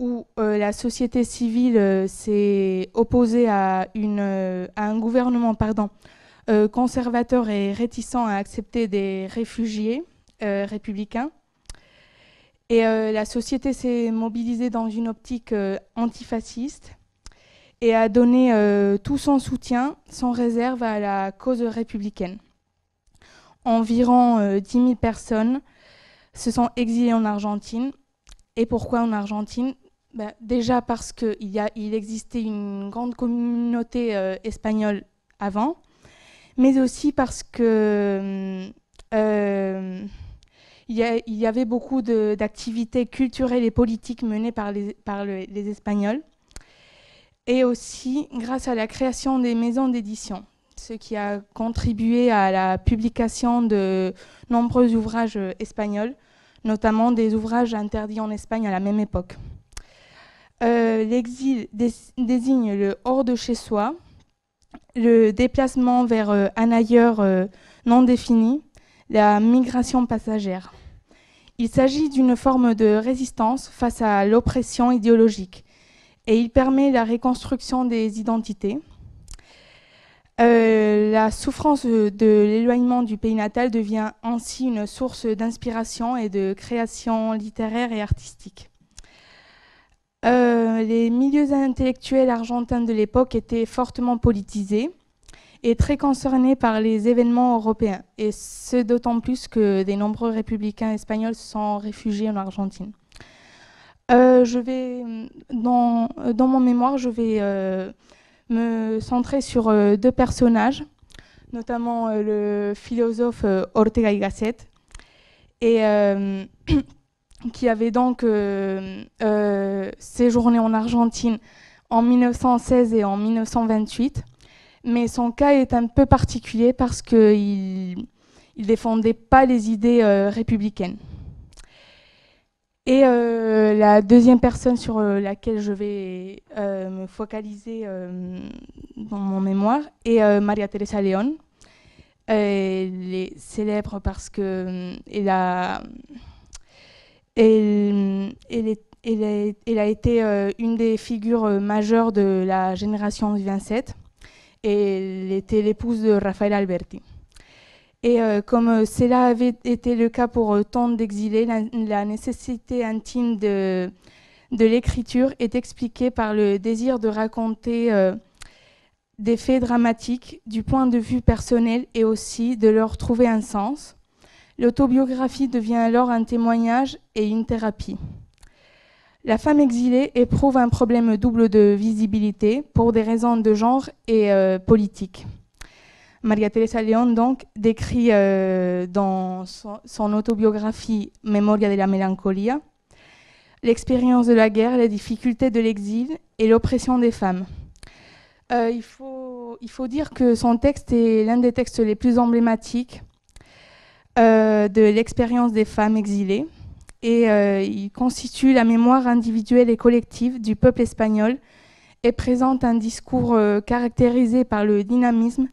Speaker 9: Où la société civile s'est opposée à, à, un gouvernement conservateur et réticent à accepter des réfugiés républicains. Et la société s'est mobilisée dans une optique antifasciste et a donné euh, tout son soutien sans réserve à la cause républicaine. Environ euh, 10 000 personnes se sont exilées en Argentine. Et pourquoi en Argentine? Ben, Déjà parce qu'il il existait une grande communauté euh, espagnole avant, mais aussi parce que euh, il y, avait beaucoup d'activités culturelles et politiques menées par les Espagnols et aussi grâce à la création des maisons d'édition, ce qui a contribué à la publication de nombreux ouvrages espagnols, notamment des ouvrages interdits en Espagne à la même époque. Euh, l'exil désigne le hors de chez soi, le déplacement vers euh, un ailleurs euh, non défini, la migration passagère. Il s'agit d'une forme de résistance face à l'oppression idéologique et il permet la reconstruction des identités. La souffrance de l'éloignement du pays natal devient ainsi une source d'inspiration et de création littéraire et artistique. Euh, les milieux intellectuels argentins de l'époque étaient fortement politisés et très concernés par les événements européens, et ce d'autant plus que de nombreux républicains espagnols sont réfugiés en Argentine. Euh, je vais, dans, dans, mon mémoire, je vais euh, me centrer sur deux personnages, notamment le philosophe Ortega y Gasset, et qui avait donc séjourné en Argentine en 1916 et en 1928. Mais son cas est un peu particulier parce qu'il ne défendait pas les idées républicaines. Et euh, la deuxième personne sur euh, laquelle je vais euh, me focaliser dans mon mémoire est Maria Teresa León. elle est célèbre parce elle a, été une des figures majeures de la génération du 27 et elle était l'épouse de Rafael Alberti. Et euh, comme euh, cela avait été le cas pour euh, tant d'exilés, la, nécessité intime de l'écriture est expliquée par le désir de raconter des faits dramatiques du point de vue personnel et aussi de leur trouver un sens. L'autobiographie devient alors un témoignage et une thérapie. La femme exilée éprouve un problème double de visibilité pour des raisons de genre et politique. Maria Teresa León donc décrit euh, dans son, autobiographie Memoria de la Melancolia l'expérience de la guerre, les difficultés de l'exil et l'oppression des femmes. Euh, il, faut, dire que son texte est l'un des textes les plus emblématiques euh, de l'expérience des femmes exilées et il constitue la mémoire individuelle et collective du peuple espagnol et présente un discours caractérisé par le dynamisme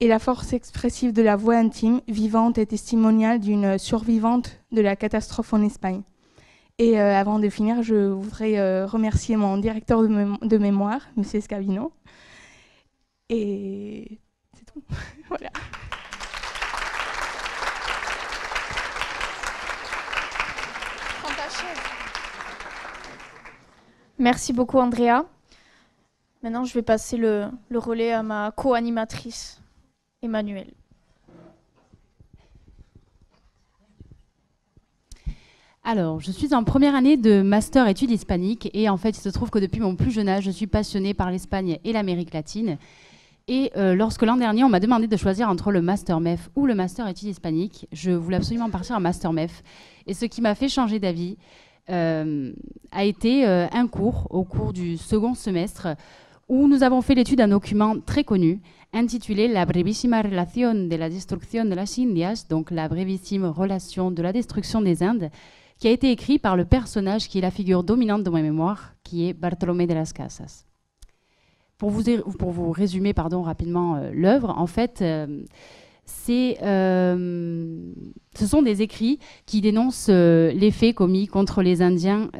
Speaker 9: et la force expressive de la voix intime, vivante et testimoniale d'une survivante de la catastrophe en Espagne. Et euh, avant de finir, je voudrais euh, remercier mon directeur de, mémoire, M. Scavino. Et c'est tout. voilà.
Speaker 1: Merci beaucoup, Andrea. Maintenant, je vais passer le, le relais à ma co-animatrice, Emmanuel.
Speaker 2: Alors, je suis en première année de master études hispaniques et en fait, il se trouve que depuis mon plus jeune âge, je suis passionnée par l'Espagne et l'Amérique latine. Et euh, lorsque l'an dernier, on m'a demandé de choisir entre le master MEF ou le master études hispaniques, je voulais absolument partir en master MEF. Et ce qui m'a fait changer d'avis a été euh, un cours au cours du second semestre où nous avons fait l'étude d'un document très connu intitulé La brevísima relación de la destrucción de las Indias, donc la brévissime relation de la destruction des Indes, qui a été écrit par le personnage qui est la figure dominante de ma mémoire, qui est Bartolomé de las Casas. Pour vous, pour vous résumer pardon, rapidement euh, l'œuvre, en fait, euh, c'est, ce sont des écrits qui dénoncent les faits commis contre les Indiens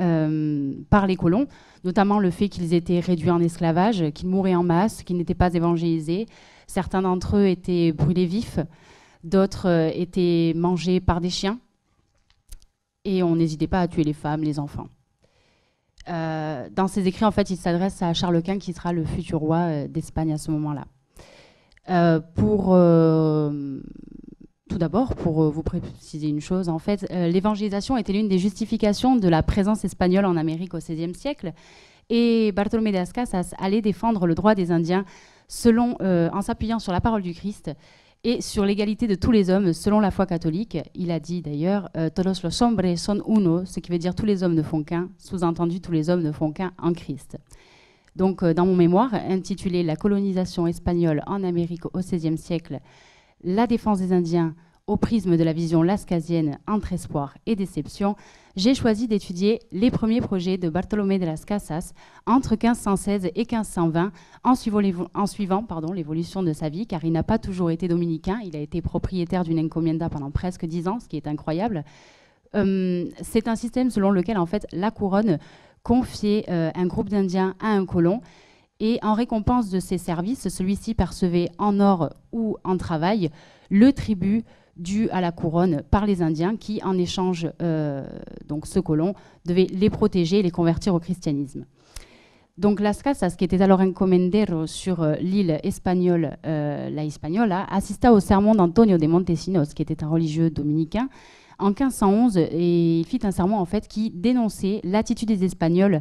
Speaker 2: par les colons, notamment le fait qu'ils étaient réduits en esclavage, qu'ils mouraient en masse, qu'ils n'étaient pas évangélisés. Certains d'entre eux étaient brûlés vifs, d'autres étaient mangés par des chiens, et on n'hésitait pas à tuer les femmes, les enfants. Euh, dans ses écrits, en fait, il s'adresse à Charles Quint, qui sera le futur roi euh, d'Espagne à ce moment-là. Euh, pour tout d'abord, pour vous préciser une chose, en fait, l'évangélisation était l'une des justifications de la présence espagnole en Amérique au XVIe siècle, et Bartolomé de las Casas allait défendre le droit des Indiens en s'appuyant sur la parole du Christ et sur l'égalité de tous les hommes selon la foi catholique. Il a dit d'ailleurs euh, Todos los hombres son uno, ce qui veut dire tous les hommes ne font qu'un, sous-entendu tous les hommes ne font qu'un en Christ. Donc, euh, dans mon mémoire, intitulé La colonisation espagnole en Amérique au XVIe siècle, la défense des Indiens au prisme de la vision lascasienne entre espoir et déception, j'ai choisi d'étudier les premiers projets de Bartolomé de las Casas entre 1516 et 1520 en suivant, l'évolution de sa vie, car il n'a pas toujours été dominicain, il a été propriétaire d'une encomienda pendant presque dix ans, ce qui est incroyable. Hum, c'est un système selon lequel en fait la couronne confiait euh, un groupe d'Indiens à un colon et en récompense de ses services, celui-ci percevait en or ou en travail le tribut dû à la couronne par les Indiens qui, en échange, euh, donc ce colon, devait les protéger et les convertir au christianisme. Donc Las Casas, qui était alors un comendero sur euh, l'île espagnole, euh, la Hispaniola, assista au sermon d'Antonio de Montesinos, qui était un religieux dominicain, en 1511, et il fit un sermon en fait qui dénonçait l'attitude des Espagnols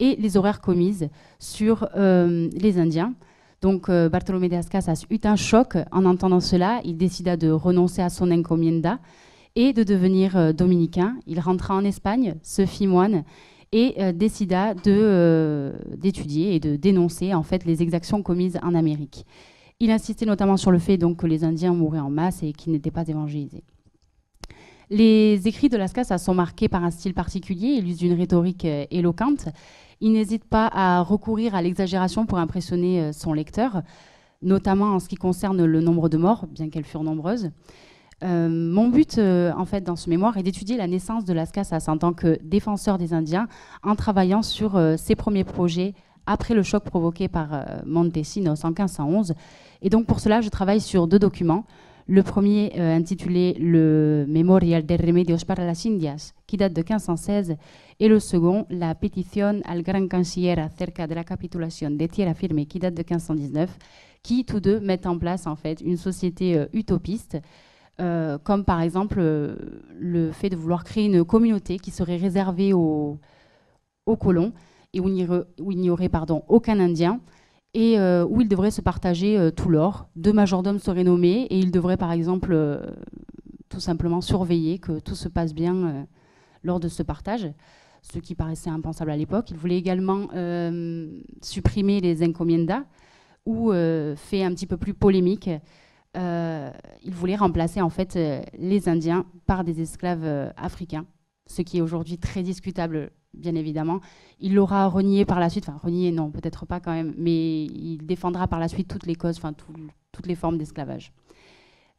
Speaker 2: et les horaires commises sur les Indiens. Donc euh, Bartolomé de las Casas eut un choc en entendant cela. Il décida de renoncer à son encomienda et de devenir euh, dominicain. Il rentra en Espagne, se fit moine et euh, décida d'étudier et de dénoncer en fait les exactions commises en Amérique. Il insistait notamment sur le fait donc, que les Indiens mouraient en masse et qu'ils n'étaient pas évangélisés. Les écrits de Las Casas sont marqués par un style particulier. Il use une rhétorique éloquente il n'hésite pas à recourir à l'exagération pour impressionner euh, son lecteur, notamment en ce qui concerne le nombre de morts, bien qu'elles furent nombreuses. Euh, mon but, euh, en fait, dans ce mémoire, est d'étudier la naissance de Las Casas en tant que défenseur des Indiens, en travaillant sur ses premiers projets après le choc provoqué par Montesinos en 1511. Et donc, pour cela, je travaille sur deux documents. Le premier, intitulé Le Memorial de Remedios para las Indias, qui date de 1516, et le second, la pétition al Gran Canciller acerca de la capitulation de Tierra Firme, qui date de 1519, qui tous deux mettent en place en fait une société euh, utopiste, euh, comme par exemple euh, le fait de vouloir créer une communauté qui serait réservée aux, colons et où il n'y aurait, pardon, aucun Indien et où ils devraient se partager tout l'or. Deux majordomes seraient nommés et ils devraient par exemple tout simplement surveiller que tout se passe bien lors de ce partage ce qui paraissait impensable à l'époque. Il voulait également euh, supprimer les encomiendas, ou euh, fait un petit peu plus polémique, euh, il voulait remplacer en fait les Indiens par des esclaves africains, ce qui est aujourd'hui très discutable, bien évidemment. Il l'aura renié par la suite, enfin renié non, peut-être pas quand même, mais il défendra par la suite toutes les causes, enfin toutes les formes d'esclavage.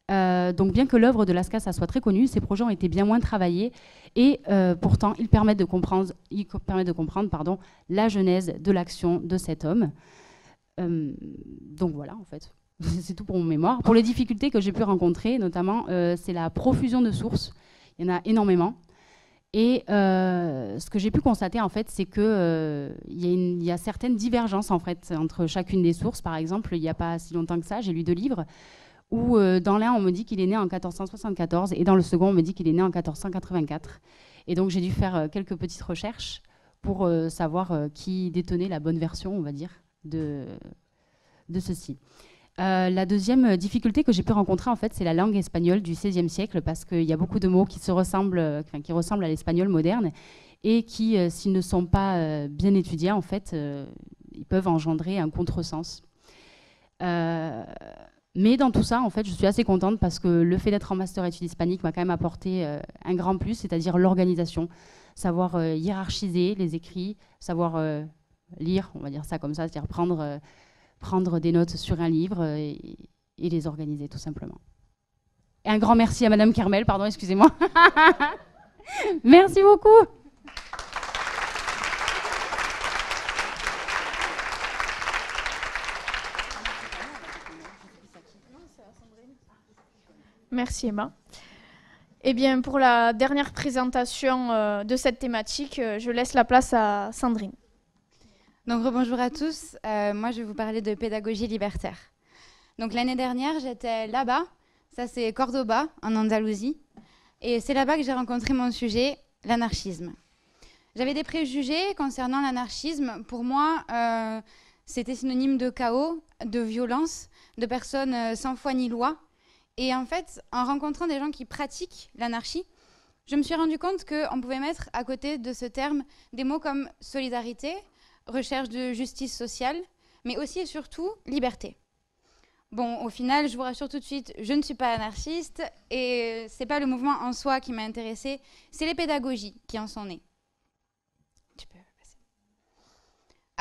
Speaker 2: Euh, donc bien que l'œuvre de Lascaux soit très connue, ces projets ont été bien moins travaillés et euh, pourtant ils permettent de comprendre, de comprendre pardon, la genèse de l'action de cet homme. Euh, donc voilà en fait, c'est tout pour mon mémoire. Pour les difficultés que j'ai pu rencontrer, notamment, c'est la profusion de sources. Il y en a énormément. Et ce que j'ai pu constater, en fait, c'est qu'il il y, a certaines divergences en fait, entre chacune des sources. Par exemple, il n'y a pas si longtemps que ça, j'ai lu deux livres où euh, dans l'un, on me dit qu'il est né en 1474 et dans le second, on me dit qu'il est né en 1484. Et donc, j'ai dû faire euh, quelques petites recherches pour euh, savoir qui détenait la bonne version, on va dire, de, de ceci. La deuxième difficulté que j'ai pu rencontrer, en fait, c'est la langue espagnole du XVIe siècle, parce qu'il y a beaucoup de mots qui, se ressemblent, qui ressemblent à l'espagnol moderne et qui, s'ils ne sont pas bien étudiés, en fait, ils peuvent engendrer un contresens. Mais dans tout ça, en fait, je suis assez contente parce que le fait d'être en master études hispaniques m'a quand même apporté euh, un grand plus, c'est-à-dire l'organisation, savoir euh, hiérarchiser les écrits, savoir euh, lire, on va dire ça comme ça, c'est-à-dire prendre, prendre des notes sur un livre et, les organiser tout simplement. Et un grand merci à Madame Kermel, pardon, excusez-moi. merci beaucoup.
Speaker 1: Merci Emma. Eh bien, pour la dernière présentation euh, de cette thématique, euh, je laisse la place à Sandrine.
Speaker 3: Donc, bonjour à tous. Euh, moi, je vais vous parler de pédagogie libertaire. Donc, l'année dernière, j'étais là-bas. Ça, c'est Cordoba, en Andalousie. Et c'est là-bas que j'ai rencontré mon sujet, l'anarchisme. J'avais des préjugés concernant l'anarchisme. Pour moi, c'était synonyme de chaos, de violence, de personnes sans foi ni loi et en fait, en rencontrant des gens qui pratiquent l'anarchie, je me suis rendu compte qu'on pouvait mettre à côté de ce terme des mots comme solidarité, recherche de justice sociale, mais aussi et surtout liberté. Bon, au final, je vous rassure tout de suite, je ne suis pas anarchiste et c'est pas le mouvement en soi qui m'a intéressé, c'est les pédagogies qui en sont nées.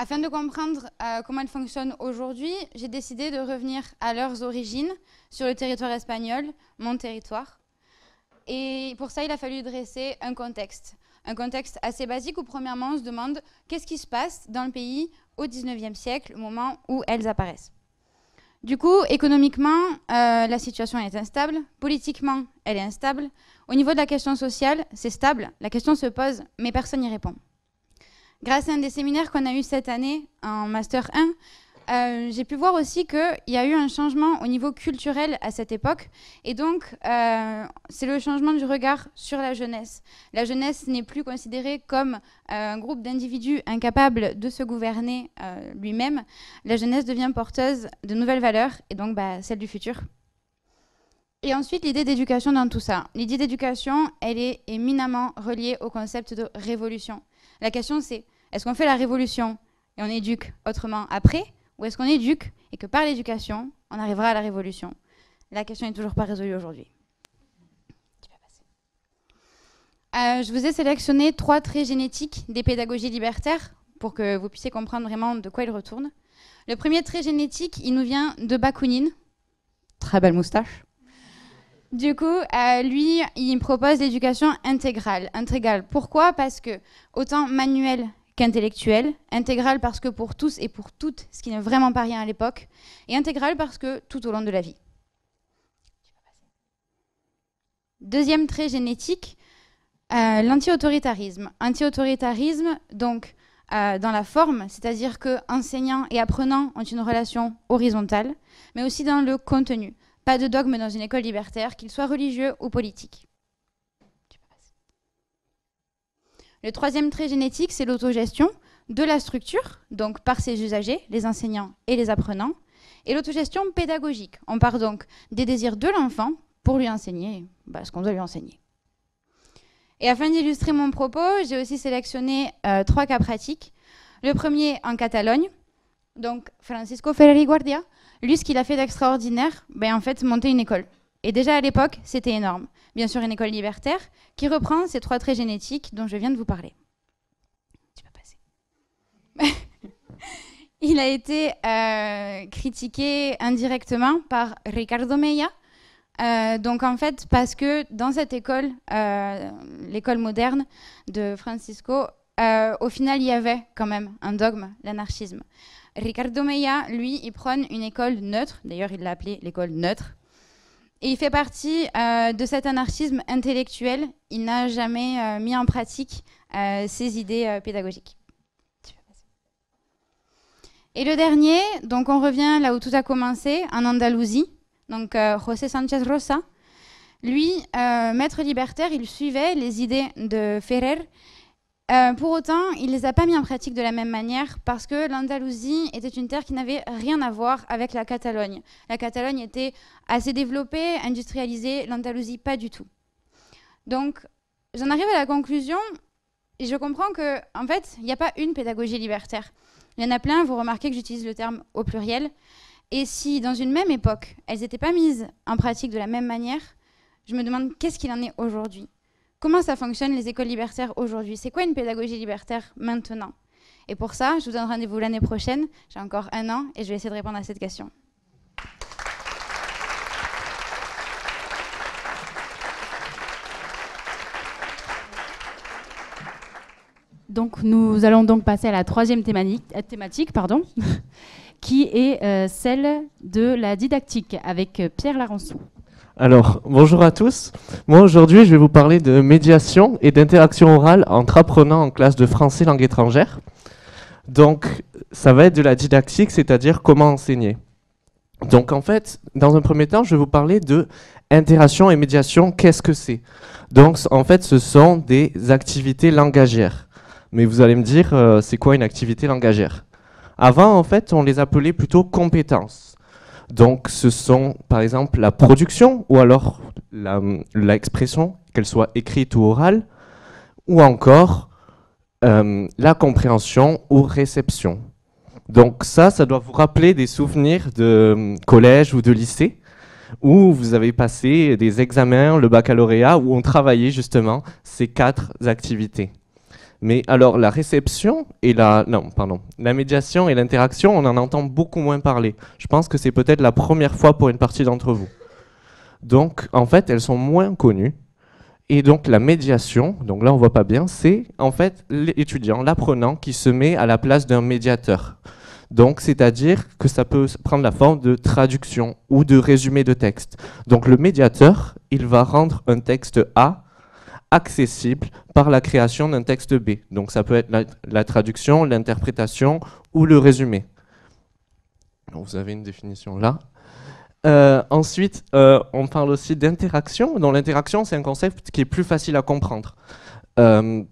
Speaker 3: Afin de comprendre euh, comment elles fonctionnent aujourd'hui, j'ai décidé de revenir à leurs origines sur le territoire espagnol, mon territoire. Et pour ça, il a fallu dresser un contexte. Un contexte assez basique où, premièrement, on se demande qu'est-ce qui se passe dans le pays au XIXe siècle, au moment où elles apparaissent. Du coup, économiquement, euh, la situation est instable. Politiquement, elle est instable. Au niveau de la question sociale, c'est stable. La question se pose, mais personne n'y répond. Grâce à un des séminaires qu'on a eu cette année en Master 1, euh, j'ai pu voir aussi qu'il y a eu un changement au niveau culturel à cette époque. Et donc, euh, c'est le changement du regard sur la jeunesse. La jeunesse n'est plus considérée comme euh, un groupe d'individus incapables de se gouverner lui-même. La jeunesse devient porteuse de nouvelles valeurs, et donc bah, celle du futur. Et ensuite, l'idée d'éducation dans tout ça. L'idée d'éducation, elle est éminemment reliée au concept de révolution. La question c'est, est-ce qu'on fait la révolution et on éduque autrement après Ou est-ce qu'on éduque et que par l'éducation, on arrivera à la révolution? La question n'est toujours pas résolue aujourd'hui. Euh, je vous ai sélectionné trois traits génétiques des pédagogies libertaires pour que vous puissiez comprendre vraiment de quoi ils retournent. Le premier trait génétique, il nous vient de Bakounine. Très belle moustache. Du coup, euh, lui, il propose l'éducation intégrale. Intégrale. Pourquoi? Parce que autant manuel qu'intellectuel. Intégrale parce que pour tous et pour toutes, ce qui n'est vraiment pas rien à l'époque. Et intégrale parce que tout au long de la vie. Deuxième trait génétique, euh, l'anti-autoritarisme. Anti-autoritarisme, donc euh, dans la forme, c'est-à-dire que enseignants et apprenants ont une relation horizontale, mais aussi dans le contenu. Pas de dogme dans une école libertaire, qu'il soit religieux ou politique. Le troisième trait génétique, c'est l'autogestion de la structure, donc par ses usagers, les enseignants et les apprenants, et l'autogestion pédagogique. On part donc des désirs de l'enfant pour lui enseigner bah, ce qu'on doit lui enseigner. Et afin d'illustrer mon propos, j'ai aussi sélectionné euh, trois cas pratiques. Le premier en Catalogne, donc Francisco Ferreri Guardia, lui, ce qu'il a fait d'extraordinaire, ben, en fait, monter une école. Et déjà à l'époque, c'était énorme. Bien sûr, une école libertaire qui reprend ces trois traits génétiques dont je viens de vous parler. Tu peux passer. Il a été euh, critiqué indirectement par Ricardo Meia. Euh, donc en fait, parce que dans cette école, euh, l'école moderne de Francisco, au final, il y avait quand même un dogme, l'anarchisme. Ricardo Meia, lui, il prône une école neutre, d'ailleurs il l'a appelée l'école neutre, et il fait partie euh, de cet anarchisme intellectuel. Il n'a jamais euh, mis en pratique euh, ses idées pédagogiques. Et le dernier, donc on revient là où tout a commencé, en Andalousie, donc José Sánchez Rosa. Lui, maître libertaire, il suivait les idées de Ferrer euh, pour autant, il ne les a pas mis en pratique de la même manière parce que l'Andalousie était une terre qui n'avait rien à voir avec la Catalogne. La Catalogne était assez développée, industrialisée, l'Andalousie pas du tout. Donc, j'en arrive à la conclusion et je comprends que, en fait, il n'y a pas une pédagogie libertaire. Il y en a plein, vous remarquez que j'utilise le terme au pluriel. Et si, dans une même époque, elles n'étaient pas mises en pratique de la même manière, je me demande qu'est-ce qu'il en est aujourd'hui comment ça fonctionne les écoles libertaires aujourd'hui? C'est quoi une pédagogie libertaire maintenant? Et pour ça, je vous donne rendez-vous l'année prochaine. J'ai encore un an et je vais essayer de répondre à cette question.
Speaker 2: Donc, nous allons donc passer à la troisième euh, thématique, pardon, qui est euh, celle de la didactique avec euh, Pierre Larançon.
Speaker 10: Alors, bonjour à tous. Moi, aujourd'hui, je vais vous parler de médiation et d'interaction orale entre apprenants en classe de français langue étrangère. Donc, ça va être de la didactique, c'est-à-dire comment enseigner. Donc, en fait, dans un premier temps, je vais vous parler de interaction et médiation. Qu'est-ce que c'est Donc, en fait, ce sont des activités langagières. Mais vous allez me dire, euh, c'est quoi une activité langagère Avant, en fait, on les appelait plutôt compétences. Donc ce sont par exemple la production ou alors l'expression, qu'elle soit écrite ou orale, ou encore euh, la compréhension ou réception. Donc ça, ça doit vous rappeler des souvenirs de euh, collège ou de lycée où vous avez passé des examens, le baccalauréat, où on travaillait justement ces quatre activités. Mais alors la réception et la non pardon la médiation et l'interaction on en entend beaucoup moins parler. Je pense que c'est peut-être la première fois pour une partie d'entre vous. Donc en fait elles sont moins connues et donc la médiation donc là on voit pas bien c'est en fait l'étudiant l'apprenant qui se met à la place d'un médiateur. Donc c'est-à-dire que ça peut prendre la forme de traduction ou de résumé de texte. Donc le médiateur il va rendre un texte A accessible par la création d'un texte B. Donc ça peut être la, traduction, l'interprétation ou le résumé. vous avez une définition là. Euh, ensuite, euh, on parle aussi d'interaction. Dans l'interaction, c'est un concept qui est plus facile à comprendre. Euh,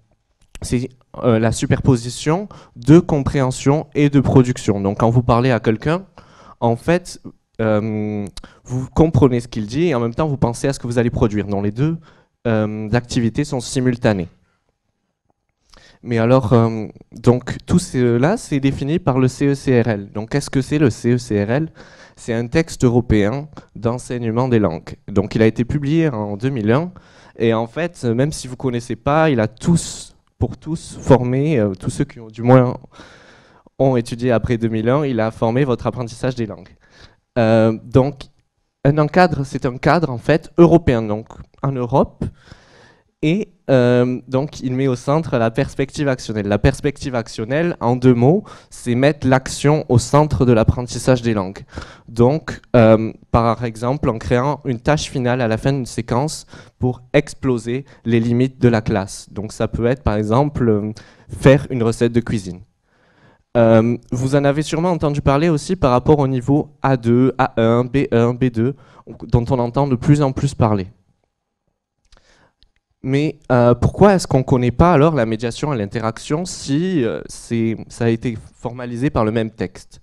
Speaker 10: c'est la superposition de compréhension et de production. Donc quand vous parlez à quelqu'un, en fait, vous comprenez ce qu'il dit et en même temps, vous pensez à ce que vous allez produire. Dans les deux euh, d'activités sont simultanées. Mais alors, euh, donc tout cela, c'est défini par le CECRL. Donc qu'est-ce que c'est le CECRL C'est un texte européen d'enseignement des langues. Donc il a été publié en 2001. Et en fait, même si vous ne connaissez pas, il a tous, pour tous, formé, euh, tous ceux qui ont du moins ont étudié après 2001, il a formé votre apprentissage des langues. donc un encadre, c'est un cadre en fait européen. Donc en Europe. Et euh, donc, il met au centre la perspective actionnelle. La perspective actionnelle, en deux mots, c'est mettre l'action au centre de l'apprentissage des langues. Donc, euh, par exemple, en créant une tâche finale à la fin d'une séquence pour exploser les limites de la classe. Donc, ça peut être, par exemple, euh, faire une recette de cuisine. Vous en avez sûrement entendu parler aussi par rapport au niveau A2, A1, B1, B2, dont on entend de plus en plus parler. Mais euh, pourquoi est-ce qu'on ne connaît pas alors la médiation et l'interaction si euh, ça a été formalisé par le même texte?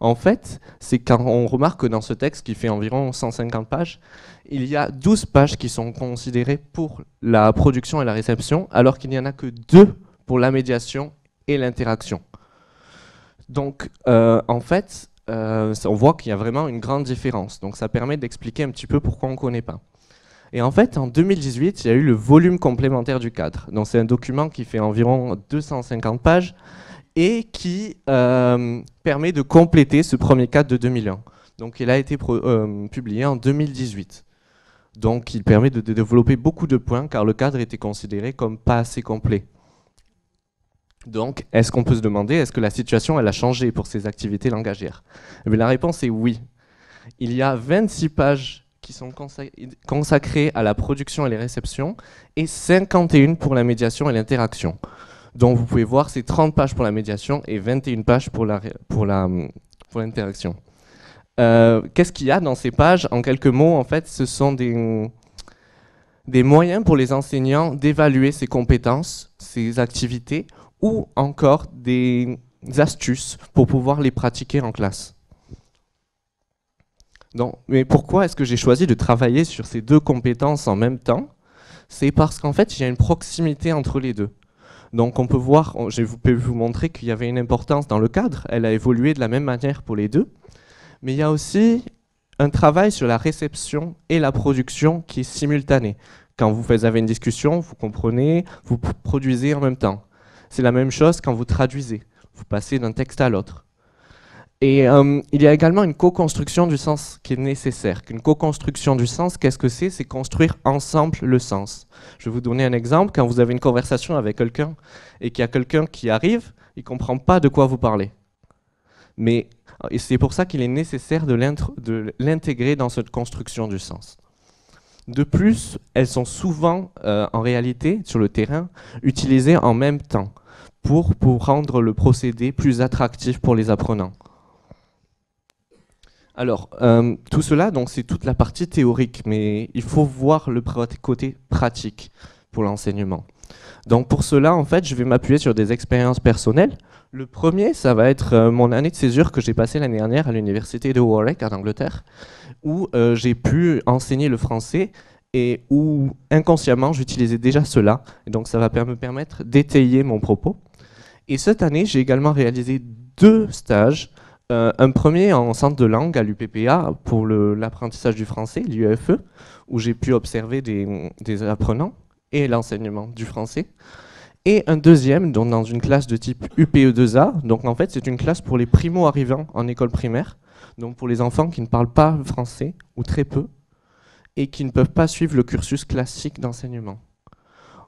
Speaker 10: En fait, c'est quand on remarque que dans ce texte qui fait environ 150 pages, il y a 12 pages qui sont considérées pour la production et la réception, alors qu'il n'y en a que deux pour la médiation et l'interaction. Donc, euh, en fait, on voit qu'il y a vraiment une grande différence. Donc, ça permet d'expliquer un petit peu pourquoi on ne connaît pas. Et en fait, en 2018, il y a eu le volume complémentaire du cadre. Donc c'est un document qui fait environ 250 pages et qui euh, permet de compléter ce premier cadre de 2001. Donc il a été euh, publié en 2018. Donc il permet de, développer beaucoup de points car le cadre était considéré comme pas assez complet. Donc est-ce qu'on peut se demander, est-ce que la situation a changé pour ces activités langagières? Eh La réponse est oui. Il y a 26 pages qui sont consacrés à la production et les réceptions, et 51 pour la médiation et l'interaction. Donc vous pouvez voir, c'est 30 pages pour la médiation et 21 pages pour l'interaction. Pour euh, Qu'est-ce qu'il y a dans ces pages? En quelques mots, en fait, ce sont des, des moyens pour les enseignants d'évaluer ces compétences, ces activités, ou encore des astuces pour pouvoir les pratiquer en classe. Non, mais pourquoi est-ce que j'ai choisi de travailler sur ces deux compétences en même temps? C'est parce qu'en fait, il y a une proximité entre les deux. Donc on peut voir, je vais vous montrer qu'il y avait une importance dans le cadre, elle a évolué de la même manière pour les deux, mais il y a aussi un travail sur la réception et la production qui est simultané. Quand vous avez une discussion, vous comprenez, vous produisez en même temps. C'est la même chose quand vous traduisez, vous passez d'un texte à l'autre. Et euh, il y a également une co-construction du sens qui est nécessaire. Une co-construction du sens, qu'est-ce que c'est? C'est construire ensemble le sens. Je vais vous donner un exemple. Quand vous avez une conversation avec quelqu'un et qu'il y a quelqu'un qui arrive, il ne comprend pas de quoi vous parlez. Mais et c'est pour ça qu'il est nécessaire de l'intégrer dans cette construction du sens. De plus, elles sont souvent, euh, en réalité, sur le terrain, utilisées en même temps pour, pour rendre le procédé plus attractif pour les apprenants. Alors, euh, tout cela, c'est toute la partie théorique, mais il faut voir le côté pratique pour l'enseignement. Donc, pour cela, en fait, je vais m'appuyer sur des expériences personnelles. Le premier, ça va être euh, mon année de césure que j'ai passée l'année dernière à l'université de Warwick, en Angleterre, où euh, j'ai pu enseigner le français et où inconsciemment j'utilisais déjà cela. Donc, ça va me permettre d'étayer mon propos. Et cette année, j'ai également réalisé deux stages euh, un premier en centre de langue à l'UPPA pour l'apprentissage du français, l'UEFE, où j'ai pu observer des, apprenants et l'enseignement du français. Et un deuxième dans une classe de type UPE2A. Donc en fait, c'est une classe pour les primo-arrivants en école primaire, donc pour les enfants qui ne parlent pas français ou très peu et qui ne peuvent pas suivre le cursus classique d'enseignement.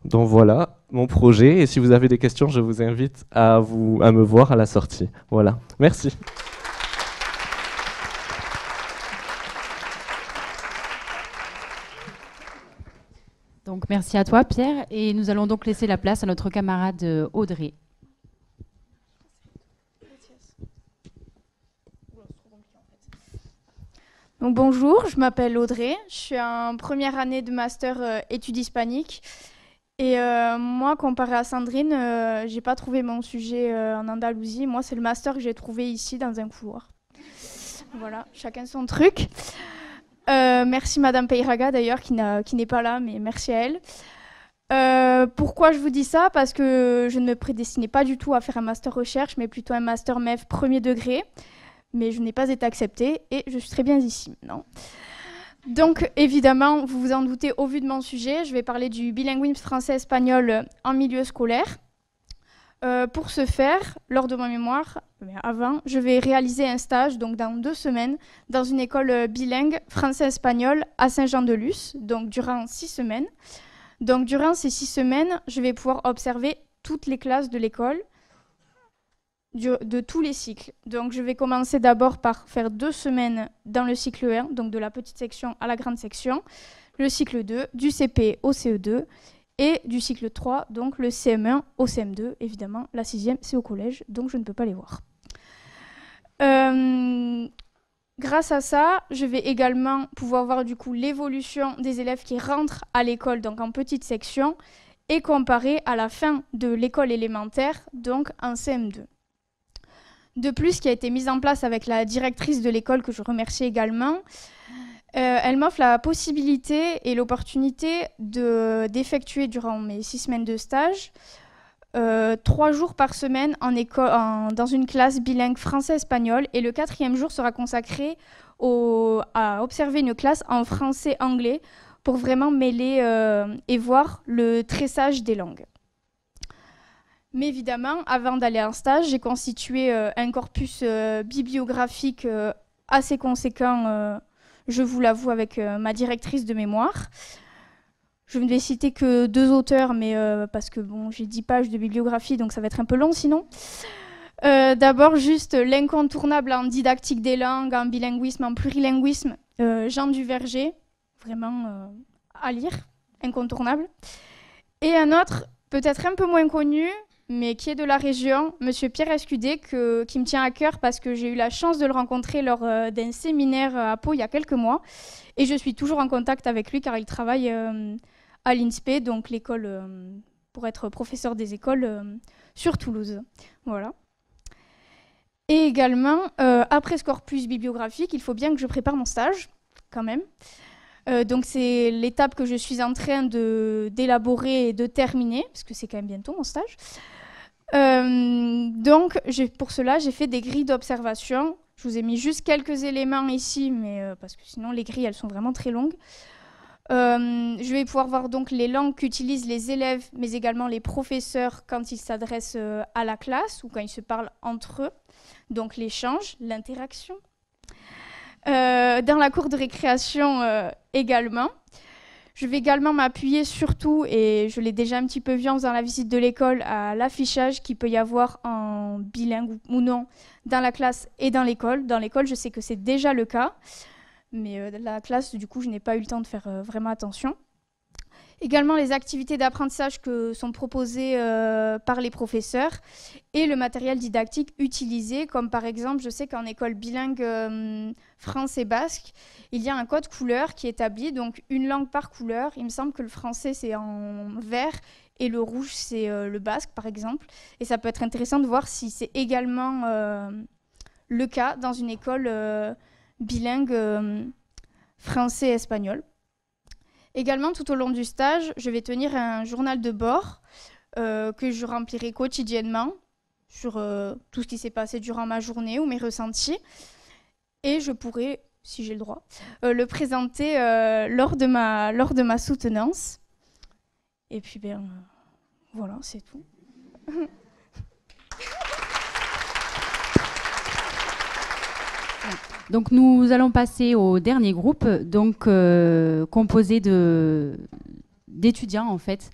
Speaker 10: Donc voilà mon projet. Et si vous avez des questions, je vous invite à, vous, à me voir à la sortie. Voilà. Merci.
Speaker 2: Donc merci à toi Pierre et nous allons donc laisser la place à notre camarade euh, Audrey.
Speaker 1: Donc bonjour, je m'appelle Audrey, je suis en première année de master euh, études hispaniques et euh, moi, comparé à Sandrine, euh, j'ai pas trouvé mon sujet euh, en Andalousie. Moi, c'est le master que j'ai trouvé ici dans un couloir. Voilà, chacun son truc. merci Madame Peiraga d'ailleurs qui, n'est pas là, mais merci à elle. pourquoi je vous dis ça? Parce que je ne me prédestinais pas du tout à faire un master recherche, mais plutôt un master MEF premier degré. Mais je n'ai pas été acceptée et je suis très bien ici Non. Donc, évidemment, vous vous en doutez au vu de mon sujet, je vais parler du bilinguisme français-espagnol en milieu scolaire. Euh, pour ce faire, lors de mon mémoire, mais avant, je vais réaliser un stage, donc dans deux semaines, dans une école bilingue français-espagnol à Saint-Jean-de-Luz, donc durant six semaines. Donc, durant ces six semaines, je vais pouvoir observer toutes les classes de l'école, de tous les cycles. Donc je vais commencer d'abord par faire deux semaines dans le cycle 1, donc de la petite section à la grande section, le cycle 2, du CP au CE2, et du cycle 3, donc le CM1 au CM2. Évidemment, la sixième, c'est au collège, donc je ne peux pas les voir. Euh, grâce à ça, je vais également pouvoir voir du coup l'évolution des élèves qui rentrent à l'école, donc en petite section, et comparer à la fin de l'école élémentaire, donc en CM2. De plus, qui a été mise en place avec la directrice de l'école, que je remercie également, euh, elle m'offre la possibilité et l'opportunité d'effectuer durant mes six semaines de stage euh, trois jours par semaine dans une classe bilingue français-espagnol et le quatrième jour sera consacré à observer une classe en français-anglais pour vraiment mêler euh, et voir le tressage des langues. Mais évidemment, avant d'aller en stage, j'ai constitué euh, un corpus euh, bibliographique euh, assez conséquent, je vous l'avoue, avec ma directrice de mémoire. Je ne vais citer que deux auteurs, mais parce que bon, j'ai dix pages de bibliographie, donc ça va être un peu long sinon. D'abord, juste l'incontournable en didactique des langues, en bilinguisme, en plurilinguisme, Jean Duverger, vraiment à lire, incontournable. Et un autre, peut-être un peu moins connu, mais qui est de la région, Monsieur Pierre Escudé, qui me tient à cœur parce que j'ai eu la chance de le rencontrer lors euh, d'un séminaire à Pau il y a quelques mois. Et je suis toujours en contact avec lui car il travaille euh, à l'INSPE, donc l'école euh, pour être professeur des écoles sur Toulouse. Voilà. Et également, après ce corpus bibliographique, il faut bien que je prépare mon stage, quand même. donc c'est l'étape que je suis en train d'élaborer et de terminer, parce que c'est quand même bientôt mon stage. Euh, donc, pour cela, j'ai fait des grilles d'observation. Je vous ai mis juste quelques éléments ici, mais euh, parce que sinon, les grilles, elles sont vraiment très longues. Euh, je vais pouvoir voir donc les langues qu'utilisent les élèves, mais également les professeurs quand ils s'adressent à la classe ou quand ils se parlent entre eux. Donc l'échange, l'interaction. Dans la cour de récréation également. Je vais également m'appuyer surtout, et je l'ai déjà un petit peu vu en faisant la visite de l'école, à l'affichage qu'il peut y avoir en bilingue ou non dans la classe et dans l'école. Dans l'école, je sais que c'est déjà le cas. Mais euh, la classe, du coup, je n'ai pas eu le temps de faire euh, vraiment attention. Également les activités d'apprentissage que sont proposées euh, par les professeurs et le matériel didactique utilisé, comme par exemple, je sais qu'en école bilingue français basque, il y a un code couleur qui est établi, donc une langue par couleur. Il me semble que le français c'est en vert et le rouge c'est le basque par exemple. Et ça peut être intéressant de voir si c'est également le cas dans une école bilingue euh, français-espagnol. Également, tout au long du stage, je vais tenir un journal de bord euh, que je remplirai quotidiennement sur euh, tout ce qui s'est passé durant ma journée ou mes ressentis. Et je pourrai, si j'ai le droit, le présenter lors, de ma, lors de ma soutenance. Et puis, ben, voilà, c'est tout.
Speaker 2: Donc nous allons passer au dernier groupe, donc euh, composé d'étudiants en fait,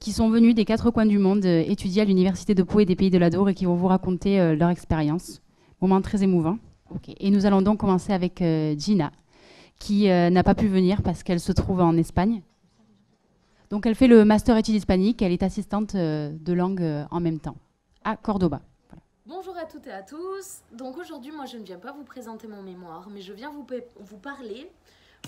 Speaker 2: qui sont venus des quatre coins du monde euh, étudier à l'université de Pau et des Pays de la Dour et qui vont vous raconter euh, leur expérience. Moment très émouvant. Et nous allons donc commencer avec Gina, qui n'a pas pu venir parce qu'elle se trouve en Espagne. Donc elle fait le master études hispaniques, elle est assistante de langue en même temps à Cordoba.
Speaker 11: Bonjour à toutes et à tous. Donc aujourd'hui, moi, je ne viens pas vous présenter mon mémoire, mais je viens vous, parler,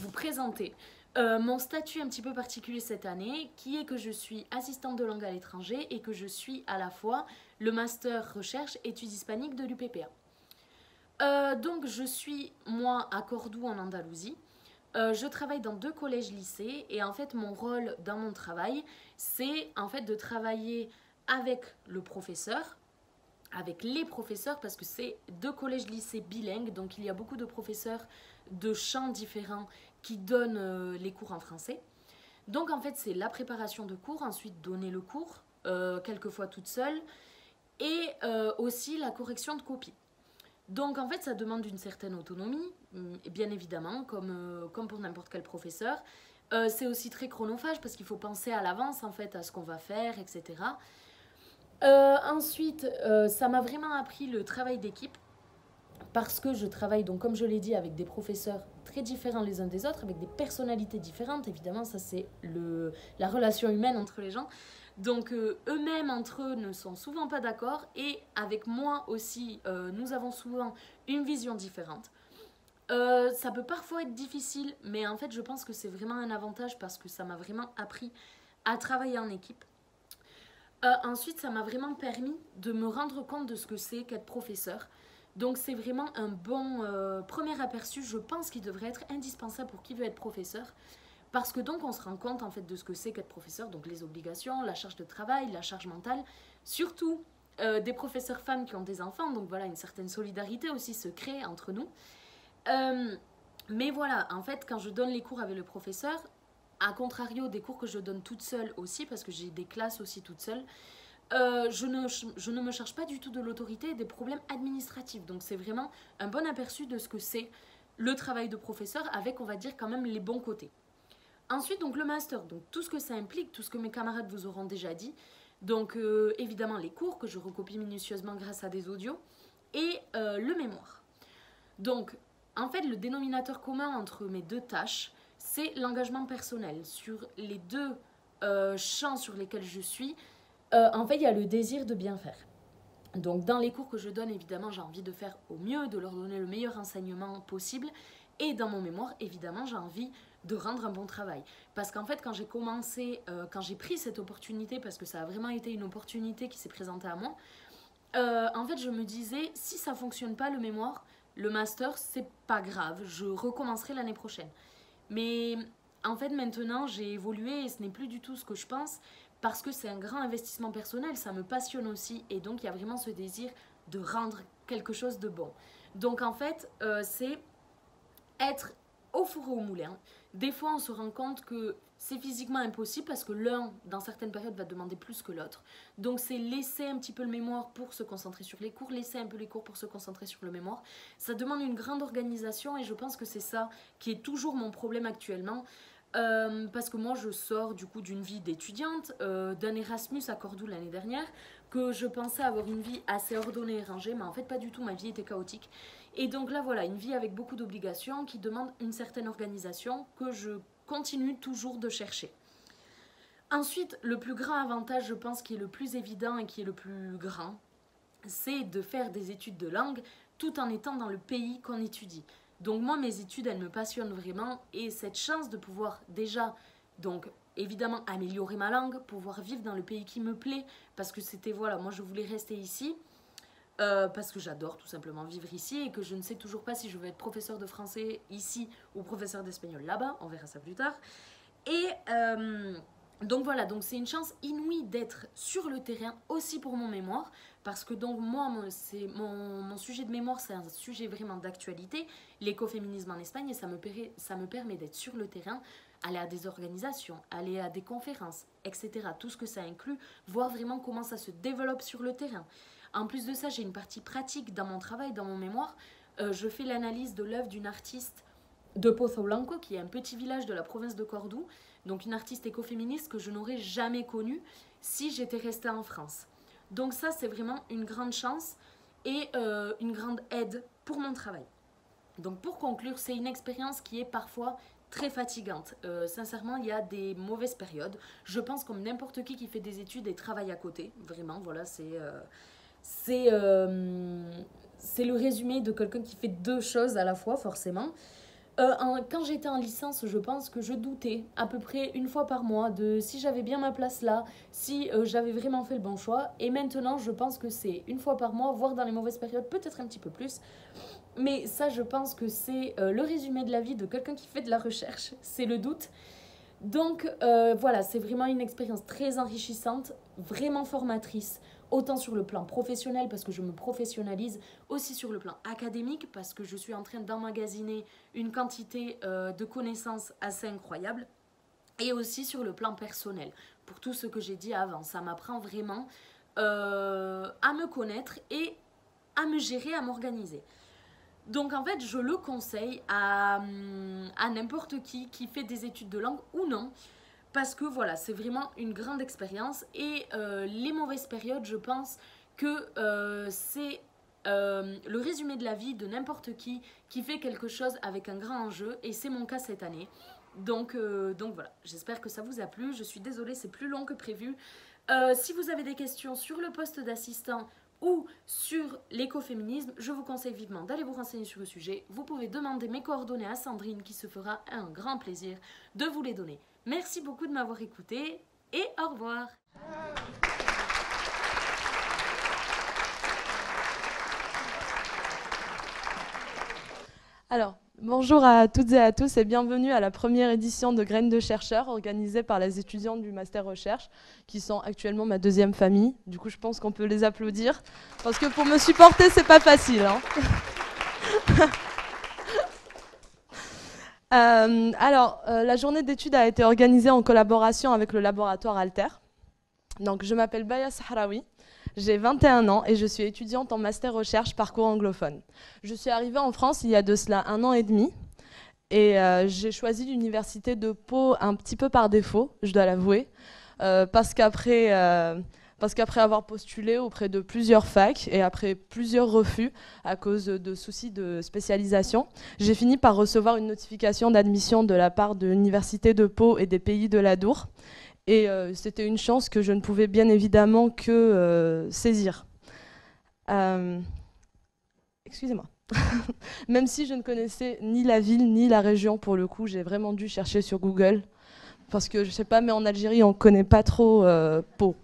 Speaker 11: vous présenter euh, mon statut un petit peu particulier cette année, qui est que je suis assistante de langue à l'étranger et que je suis à la fois le master recherche études hispaniques de l'UPPA. Euh, donc je suis moi à Cordoue en Andalousie. Euh, je travaille dans deux collèges-lycées et en fait mon rôle dans mon travail c'est en fait de travailler avec le professeur avec les professeurs parce que c'est deux collèges-lycées bilingues, donc il y a beaucoup de professeurs de champs différents qui donnent euh, les cours en français. Donc en fait c'est la préparation de cours, ensuite donner le cours, euh, quelquefois toute seule, et euh, aussi la correction de copies. Donc en fait ça demande une certaine autonomie, mm, bien évidemment, comme, comme pour n'importe quel professeur. c'est aussi très chronophage parce qu'il faut penser à l'avance en fait à ce qu'on va faire, etc. Euh, ensuite, euh, ça m'a vraiment appris le travail d'équipe parce que je travaille, donc comme je l'ai dit, avec des professeurs très différents les uns des autres, avec des personnalités différentes. Évidemment, ça c'est la relation humaine entre les gens. Donc euh, eux-mêmes entre eux ne sont souvent pas d'accord et avec moi aussi, nous avons souvent une vision différente. ça peut parfois être difficile, mais en fait je pense que c'est vraiment un avantage parce que ça m'a vraiment appris à travailler en équipe. Euh, ensuite, ça m'a vraiment permis de me rendre compte de ce que c'est qu'être professeur. Donc c'est vraiment un bon euh, premier aperçu, je pense qu'il devrait être indispensable pour qui veut être professeur. Parce que donc on se rend compte en fait de ce que c'est qu'être professeur, donc les obligations, la charge de travail, la charge mentale, surtout euh, des professeurs femmes qui ont des enfants, donc voilà, une certaine solidarité aussi se crée entre nous. mais voilà, en fait, quand je donne les cours avec le professeur, a contrario des cours que je donne toute seule aussi, parce que j'ai des classes aussi toute seule, euh, je, ne, me charge pas du tout de l'autorité et des problèmes administratifs. Donc c'est vraiment un bon aperçu de ce que c'est le travail de professeur avec, on va dire, quand même les bons côtés. Ensuite, donc le master, donc tout ce que ça implique, tout ce que mes camarades vous auront déjà dit. Donc euh, évidemment les cours que je recopie minutieusement grâce à des audios et euh, le mémoire. Donc en fait le dénominateur commun entre mes deux tâches, c'est l'engagement personnel. Sur les deux euh, champs sur lesquels je suis, euh, en fait, il y a le désir de bien faire. Donc, dans les cours que je donne, évidemment, j'ai envie de faire au mieux, de leur donner le meilleur enseignement possible. Et dans mon mémoire, évidemment, j'ai envie de rendre un bon travail. Parce qu'en fait, quand j'ai commencé, euh, quand j'ai pris cette opportunité, parce que ça a vraiment été une opportunité qui s'est présentée à moi, en fait, je me disais, si ça fonctionne pas le mémoire, le master, c'est pas grave, je recommencerai l'année prochaine. Mais en fait, maintenant, j'ai évolué et ce n'est plus du tout ce que je pense parce que c'est un grand investissement personnel, ça me passionne aussi et donc il y a vraiment ce désir de rendre quelque chose de bon. Donc en fait, euh, c'est être au four au moulin. Des fois, on se rend compte que c'est physiquement impossible parce que l'un, dans certaines périodes, va demander plus que l'autre. Donc, c'est laisser un petit peu le mémoire pour se concentrer sur les cours, laisser un peu les cours pour se concentrer sur le mémoire. Ça demande une grande organisation et je pense que c'est ça qui est toujours mon problème actuellement. Euh, parce que moi je sors du coup d'une vie d'étudiante, euh, d'un Erasmus à Cordoue l'année dernière, que je pensais avoir une vie assez ordonnée et rangée, mais en fait pas du tout, ma vie était chaotique. Et donc là voilà, une vie avec beaucoup d'obligations qui demande une certaine organisation que je continue toujours de chercher. Ensuite, le plus grand avantage, je pense, qui est le plus évident et qui est le plus grand, c'est de faire des études de langue tout en étant dans le pays qu'on étudie. Donc moi, mes études, elles me passionnent vraiment et cette chance de pouvoir déjà, donc évidemment, améliorer ma langue, pouvoir vivre dans le pays qui me plaît, parce que c'était, voilà, moi je voulais rester ici, euh, parce que j'adore tout simplement vivre ici et que je ne sais toujours pas si je veux être professeur de français ici ou professeur d'espagnol là-bas, on verra ça plus tard. Et euh, donc voilà, donc c'est une chance inouïe d'être sur le terrain aussi pour mon mémoire, parce que donc moi, c'est mon, sujet de mémoire, c'est un sujet vraiment d'actualité, l'écoféminisme en Espagne, et ça me, ça me permet d'être sur le terrain, aller à des organisations, aller à des conférences, etc. Tout ce que ça inclut, voir vraiment comment ça se développe sur le terrain. En plus de ça, j'ai une partie pratique dans mon travail, dans mon mémoire. Euh, je fais l'analyse de l'œuvre d'une artiste de Pozo Blanco, qui est un petit village de la province de Cordoue, donc une artiste écoféministe que je n'aurais jamais connue si j'étais restée en France. Donc ça, c'est vraiment une grande chance et euh, une grande aide pour mon travail. Donc pour conclure, c'est une expérience qui est parfois très fatigante. Euh, sincèrement, il y a des mauvaises périodes. Je pense comme n'importe qui qui fait des études et travaille à côté. Vraiment, voilà, c'est... c'est c'est le résumé de quelqu'un qui fait deux choses à la fois, forcément. Euh, quand j'étais en licence, je pense que je doutais à peu près une fois par mois de si j'avais bien ma place là, si euh, j'avais vraiment fait le bon choix. Et maintenant, je pense que c'est une fois par mois, voire dans les mauvaises périodes, peut-être un petit peu plus. Mais ça, je pense que c'est euh, le résumé de la vie de quelqu'un qui fait de la recherche, c'est le doute. Donc voilà, c'est vraiment une expérience très enrichissante, vraiment formatrice autant sur le plan professionnel parce que je me professionnalise, aussi sur le plan académique parce que je suis en train d'emmagasiner une quantité euh, de connaissances assez incroyable, et aussi sur le plan personnel, pour tout ce que j'ai dit avant. Ça m'apprend vraiment euh, à me connaître et à me gérer, à m'organiser. Donc en fait, je le conseille à, à n'importe qui qui fait des études de langue ou non parce que voilà, c'est vraiment une grande expérience et euh, les mauvaises périodes, je pense que euh, c'est euh, le résumé de la vie de n'importe qui qui fait quelque chose avec un grand enjeu et c'est mon cas cette année. Donc, donc voilà, j'espère que ça vous a plu. Je suis désolée, c'est plus long que prévu. si vous avez des questions sur le poste d'assistant ou sur l'écoféminisme, je vous conseille vivement d'aller vous renseigner sur le sujet. Vous pouvez demander mes coordonnées à Sandrine qui se fera un grand plaisir de vous les donner. Merci beaucoup de m'avoir écouté et au revoir.
Speaker 12: Alors, bonjour à toutes et à tous et bienvenue à la première édition de Graines de chercheurs organisée par les étudiants du Master Recherche qui sont actuellement ma deuxième famille. Du coup, je pense qu'on peut les applaudir parce que pour me supporter, c'est pas facile. Hein. Euh, alors, euh, la journée d'études a été organisée en collaboration avec le laboratoire Alter. Donc, je m'appelle Baya Sahraoui, j'ai 21 ans et je suis étudiante en master recherche parcours anglophone. Je suis arrivée en France il y a de cela un an et demi et euh, j'ai choisi l'université de Pau un petit peu par défaut, je dois l'avouer, parce qu'après parce qu'après avoir postulé auprès de plusieurs facs et après plusieurs refus à cause de soucis de spécialisation, j'ai fini par recevoir une notification d'admission de la part de l'Université de Pau et des pays de l'Adour. Et euh, c'était une chance que je ne pouvais bien évidemment que euh, saisir. Euh, excusez-moi. Même si je ne connaissais ni la ville ni la région pour le coup, j'ai vraiment dû chercher sur Google. Parce que je ne sais pas, mais en Algérie, on ne connaît pas trop Pau.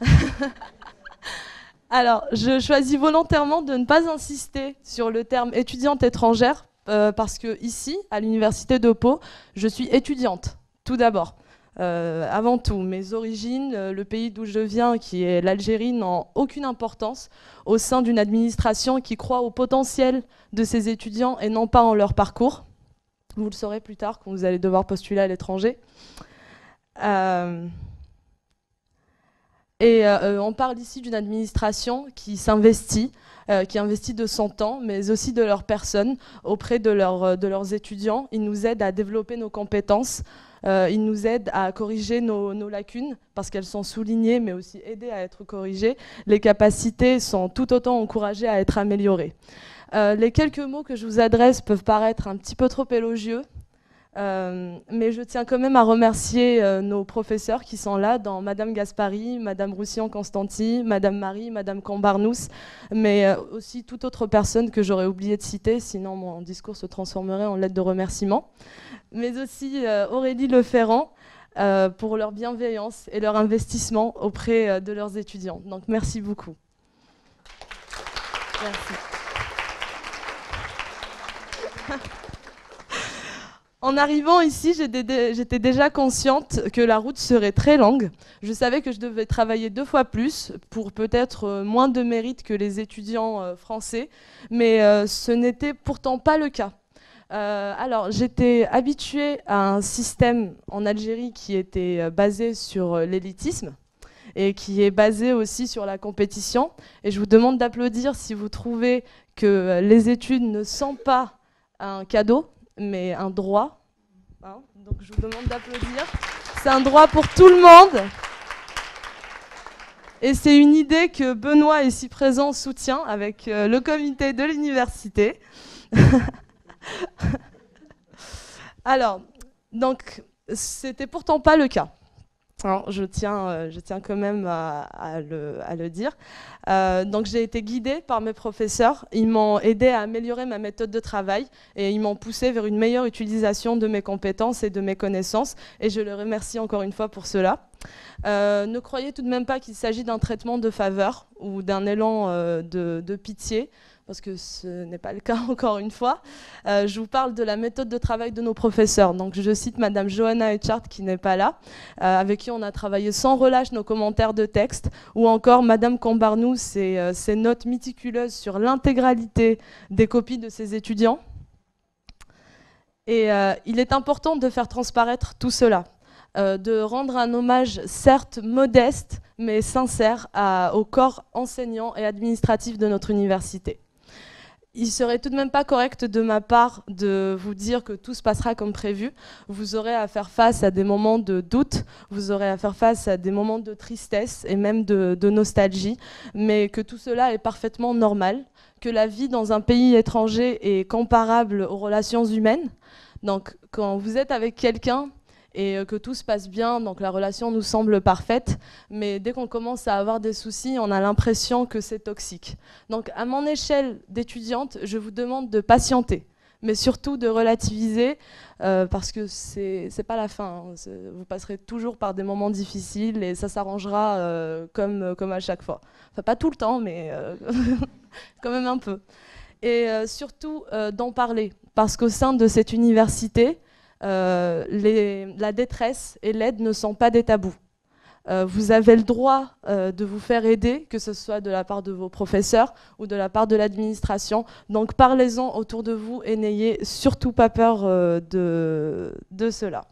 Speaker 12: Alors, je choisis volontairement de ne pas insister sur le terme étudiante étrangère euh, parce que ici, à l'université de Pau, je suis étudiante, tout d'abord. Euh, avant tout, mes origines, euh, le pays d'où je viens, qui est l'Algérie, n'ont aucune importance au sein d'une administration qui croit au potentiel de ses étudiants et non pas en leur parcours. Vous le saurez plus tard quand vous allez devoir postuler à l'étranger. Euh, et euh, on parle ici d'une administration qui s'investit, euh, qui investit de son temps, mais aussi de leurs personnes auprès de, leur, leurs étudiants. Ils nous aident à développer nos compétences, ils nous aident à corriger nos, nos lacunes parce qu'elles sont soulignées, mais aussi aidées à être corrigées. Les capacités sont tout autant encouragées à être améliorées. les quelques mots que je vous adresse peuvent paraître un petit peu trop élogieux, euh, mais je tiens quand même à remercier euh, nos professeurs qui sont là, dans Madame Gaspari, Madame Roussillon-Constanti, Madame Marie, Madame Cambarnous, mais euh, aussi toute autre personne que j'aurais oublié de citer, sinon mon discours se transformerait en lettre de remerciement. Mais aussi Aurélie Leferrand pour leur bienveillance et leur investissement auprès de leurs étudiants. Donc merci beaucoup. Merci. En arrivant ici, j'étais déjà consciente que la route serait très longue. Je savais que je devais travailler deux fois plus pour peut-être euh, moins de mérite que les étudiants euh, français, mais euh, ce n'était pourtant pas le cas. alors, j'étais habituée à un système en Algérie qui était basé sur l'élitisme et qui est basé aussi sur la compétition. Et je vous demande d'applaudir si vous trouvez que les études ne sont pas un cadeau, mais un droit. Hein, donc je vous demande d'applaudir. C'est un droit pour tout le monde. Et c'est une idée que Benoît, ici présent, soutient avec euh, le comité de l'université. Alors, donc, c'était pourtant pas le cas je, tiens, euh, je tiens quand même à, le, dire. Euh, donc j'ai été guidée par mes professeurs. Ils m'ont aidé à améliorer ma méthode de travail et ils m'ont poussé vers une meilleure utilisation de mes compétences et de mes connaissances. Et je les remercie encore une fois pour cela. Euh, ne croyez tout de même pas qu'il s'agit d'un traitement de faveur ou d'un élan de, pitié parce que ce n'est pas le cas encore une fois. Euh, je vous parle de la méthode de travail de nos professeurs. Donc je cite Madame Johanna Etchart qui n'est pas là, euh, avec qui on a travaillé sans relâche nos commentaires de texte, ou encore Madame Combarnou, ses, euh, notes méticuleuses sur l'intégralité des copies de ses étudiants. Et il est important de faire transparaître tout cela. de rendre un hommage certes modeste mais sincère au corps enseignant et administratif de notre université il serait tout de même pas correct de ma part de vous dire que tout se passera comme prévu. Vous aurez à faire face à des moments de doute, vous aurez à faire face à des moments de tristesse et même de, nostalgie, mais que tout cela est parfaitement normal, que la vie dans un pays étranger est comparable aux relations humaines. Donc quand vous êtes avec quelqu'un, et euh, que tout se passe bien, donc la relation nous semble parfaite, mais dès qu'on commence à avoir des soucis, on a l'impression que c'est toxique. Donc à mon échelle d'étudiante, je vous demande de patienter, mais surtout de relativiser, euh, parce que c'est pas la fin. Hein. Vous passerez toujours par des moments difficiles et ça s'arrangera euh, comme, comme à chaque fois. Enfin pas tout le temps, mais quand même un peu. Et surtout d'en parler, parce qu'au sein de cette université, euh, la détresse et l'aide ne sont pas des tabous. Euh, vous avez le droit euh, de vous faire aider, que ce soit de la part de vos professeurs ou de la part de l'administration. Donc parlez-en autour de vous et n'ayez surtout pas peur de, de cela.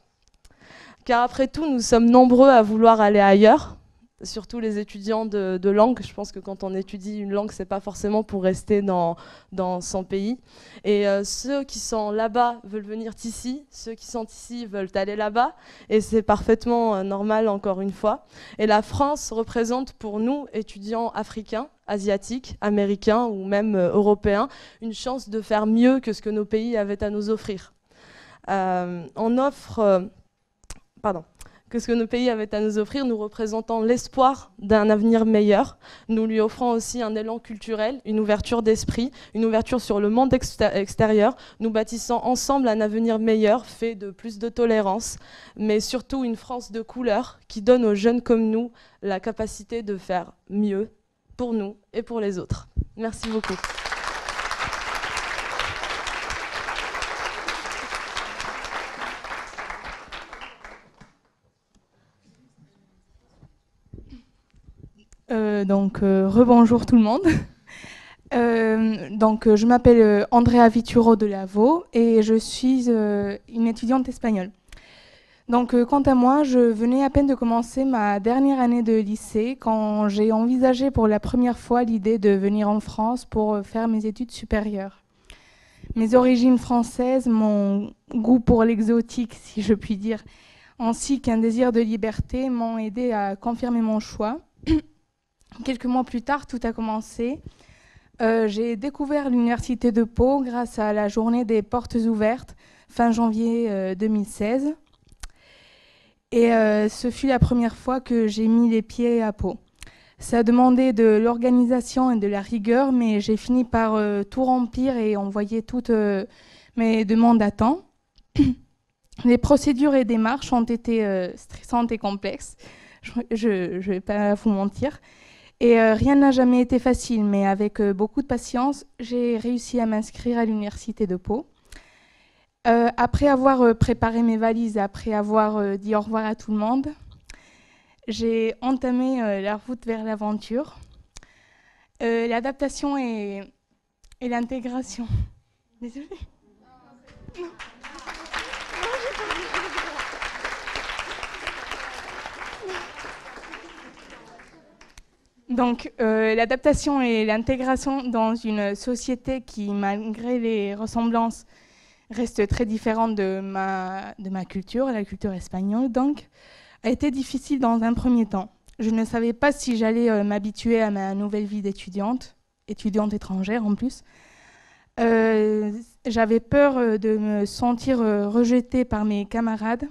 Speaker 12: Car après tout, nous sommes nombreux à vouloir aller ailleurs, surtout les étudiants de, langue. Je pense que quand on étudie une langue, c'est pas forcément pour rester dans, son pays. Et euh, ceux qui sont là-bas veulent venir ici, ceux qui sont ici veulent aller là-bas, et c'est parfaitement euh, normal encore une fois. Et la France représente pour nous, étudiants africains, asiatiques, américains ou même euh, européens, une chance de faire mieux que ce que nos pays avaient à nous offrir. on offre... pardon que ce que nos pays avaient à nous offrir, nous représentant l'espoir d'un avenir meilleur. Nous lui offrant aussi un élan culturel, une ouverture d'esprit, une ouverture sur le monde extérieur, nous bâtissant ensemble un avenir meilleur, fait de plus de tolérance, mais surtout une France de couleur qui donne aux jeunes comme nous la capacité de faire mieux pour nous et pour les autres. Merci beaucoup.
Speaker 9: Euh, donc, euh, rebonjour tout le monde. Euh, donc, je m'appelle Andrea Vituro de Lavo et je suis une étudiante espagnole. Donc, quant à moi, je venais à peine de commencer ma dernière année de lycée quand j'ai envisagé pour la première fois l'idée de venir en France pour faire mes études supérieures. Mes origines françaises, mon goût pour l'exotique, si je puis dire, ainsi qu'un désir de liberté m'ont aidé à confirmer mon choix. Quelques mois plus tard, tout a commencé. Euh, j'ai découvert l'université de Pau grâce à la journée des portes ouvertes fin janvier 2016. Euh, Et euh, ce fut la première fois que j'ai mis les pieds à Pau. Ça a demandé de l'organisation et de la rigueur, mais j'ai fini par tout remplir et envoyer toutes mes demandes à temps. Les procédures et démarches ont été stressantes et complexes, je ne vais pas vous mentir. Et euh, rien n'a jamais été facile, mais avec euh, beaucoup de patience, j'ai réussi à m'inscrire à l'université de Pau. après avoir préparé mes valises, après avoir dit au revoir à tout le monde, j'ai entamé la route vers l'aventure. L'adaptation et, l'intégration. Désolée. Donc, euh, l'adaptation et l'intégration dans une société qui, malgré les ressemblances, reste très différente de ma, culture, la culture espagnole, donc, a été difficile dans un premier temps. Je ne savais pas si j'allais euh, m'habituer à ma nouvelle vie d'étudiante, étudiante étrangère en plus. Euh, j'avais peur de me sentir rejetée par mes camarades,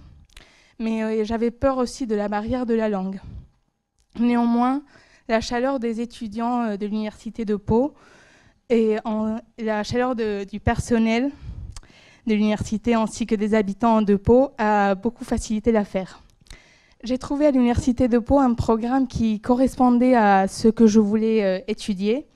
Speaker 9: mais j'avais peur aussi de la barrière de la langue. Néanmoins, la chaleur des étudiants euh, de l'université de Pau et la chaleur du personnel de l'université ainsi que des habitants de Pau a beaucoup facilité l'affaire. J'ai trouvé à l'université de Pau un programme qui correspondait à ce que je voulais euh, étudier.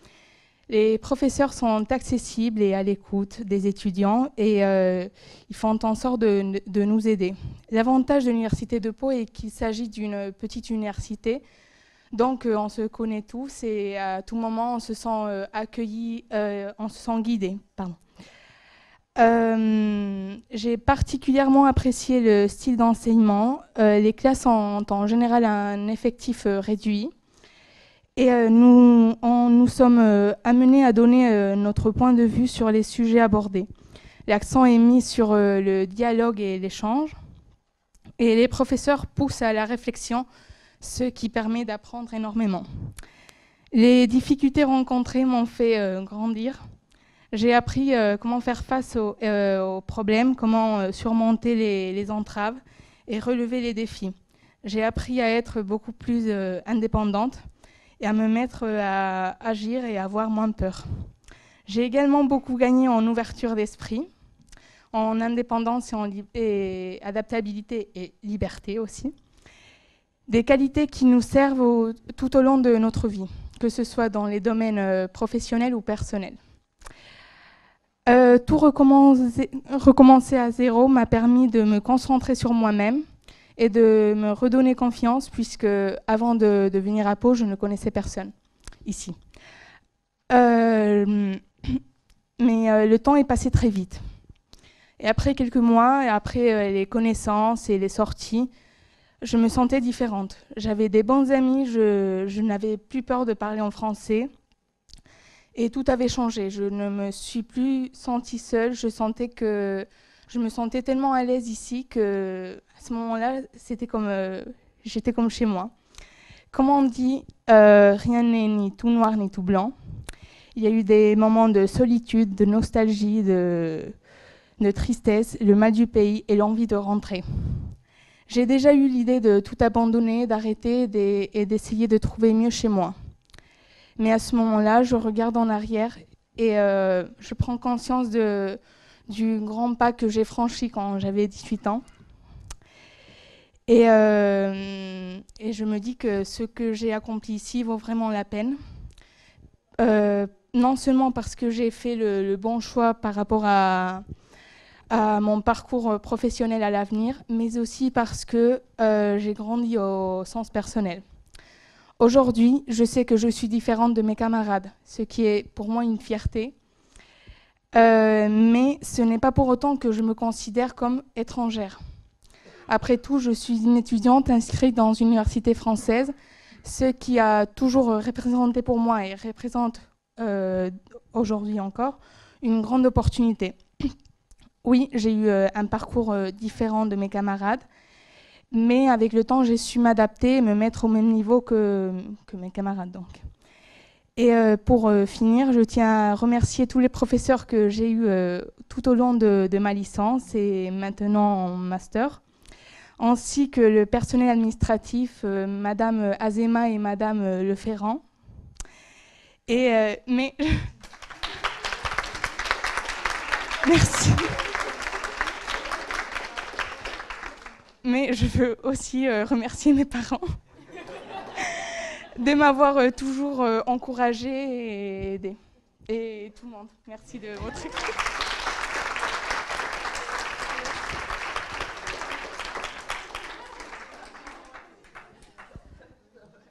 Speaker 9: Les professeurs sont accessibles et à l'écoute des étudiants et euh, ils font en sorte de, de nous aider. L'avantage de l'université de Pau est qu'il s'agit d'une petite université donc euh, on se connaît tous et à tout moment on se sent euh, accueilli, euh, on se sent guidé. J'ai particulièrement apprécié le style d'enseignement. les classes ont en général un effectif réduit. Et nous, nous sommes amenés à donner notre point de vue sur les sujets abordés. L'accent est mis sur le dialogue et l'échange. Et les professeurs poussent à la réflexion ce qui permet d'apprendre énormément. Les difficultés rencontrées m'ont fait euh, grandir. J'ai appris euh, comment faire face euh, aux, problèmes, comment surmonter les, entraves et relever les défis. J'ai appris à être beaucoup plus indépendante et à me mettre à agir et à avoir moins peur. J'ai également beaucoup gagné en ouverture d'esprit, en indépendance et en et adaptabilité et liberté aussi des qualités qui nous servent tout au long de notre vie, que ce soit dans les domaines euh, professionnels ou personnels. Euh, tout recommencer, à zéro m'a permis de me concentrer sur moi-même et de me redonner confiance, puisque avant de, venir à Pau, je ne connaissais personne ici. Euh, mais le temps est passé très vite. Et après quelques mois, après les connaissances et les sorties, je me sentais différente. J'avais des bons amis, je, n'avais plus peur de parler en français. Et tout avait changé. Je ne me suis plus sentie seule. Je sentais que je me sentais tellement à l'aise ici que à ce moment-là, c'était comme euh, j'étais comme chez moi. Comme on dit, euh, rien n'est ni tout noir ni tout blanc. Il y a eu des moments de solitude, de nostalgie, de, de tristesse, le mal du pays et l'envie de rentrer. J'ai déjà eu l'idée de tout abandonner, d'arrêter et d'essayer de trouver mieux chez moi. Mais à ce moment-là, je regarde en arrière et euh, je prends conscience du grand pas que j'ai franchi quand j'avais 18 ans. Et, euh, et, je me dis que ce que j'ai accompli ici vaut vraiment la peine. Euh, non seulement parce que j'ai fait le, bon choix par rapport à, à mon parcours euh, professionnel à l'avenir, mais aussi parce que euh, j'ai grandi au sens personnel. Aujourd'hui, je sais que je suis différente de mes camarades, ce qui est pour moi une fierté. Euh, mais ce n'est pas pour autant que je me considère comme étrangère. Après tout, je suis une étudiante inscrite dans une université française, ce qui a toujours représenté pour moi et représente aujourd'hui encore une grande opportunité. Oui, j'ai eu euh, un parcours euh, différent de mes camarades, mais avec le temps, j'ai su m'adapter et me mettre au même niveau que, mes camarades. Donc. Et euh, pour finir, je tiens à remercier tous les professeurs que j'ai eus tout au long de, de, ma licence et maintenant en master, ainsi que le personnel administratif, Madame Azema et Madame Leferrand. Et mais merci. Mais je veux aussi remercier mes parents de m'avoir euh, toujours euh, encouragé et aidé. Et tout le monde, merci de votre écoute.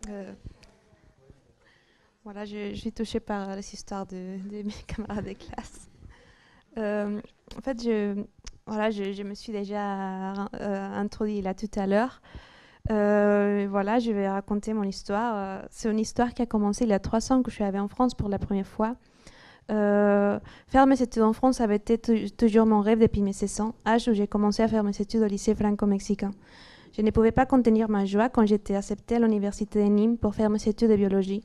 Speaker 7: Euh, voilà, je, suis touchée par les histoires de, mes camarades de classe. Euh, en fait, je, voilà, je, me suis déjà euh, introduit là tout à l'heure. Euh, voilà, je vais raconter mon histoire. Euh, c'est une histoire qui a commencé il y a trois ans que je suis arrivée en France pour la première fois. Faire mes études en France avait été toujours mon rêve depuis mes 16 ans, âge où j'ai commencé à faire mes études au lycée franco-mexicain. Je ne pouvais pas contenir ma joie quand j'étais acceptée à l'université de Nîmes pour faire mes études de biologie.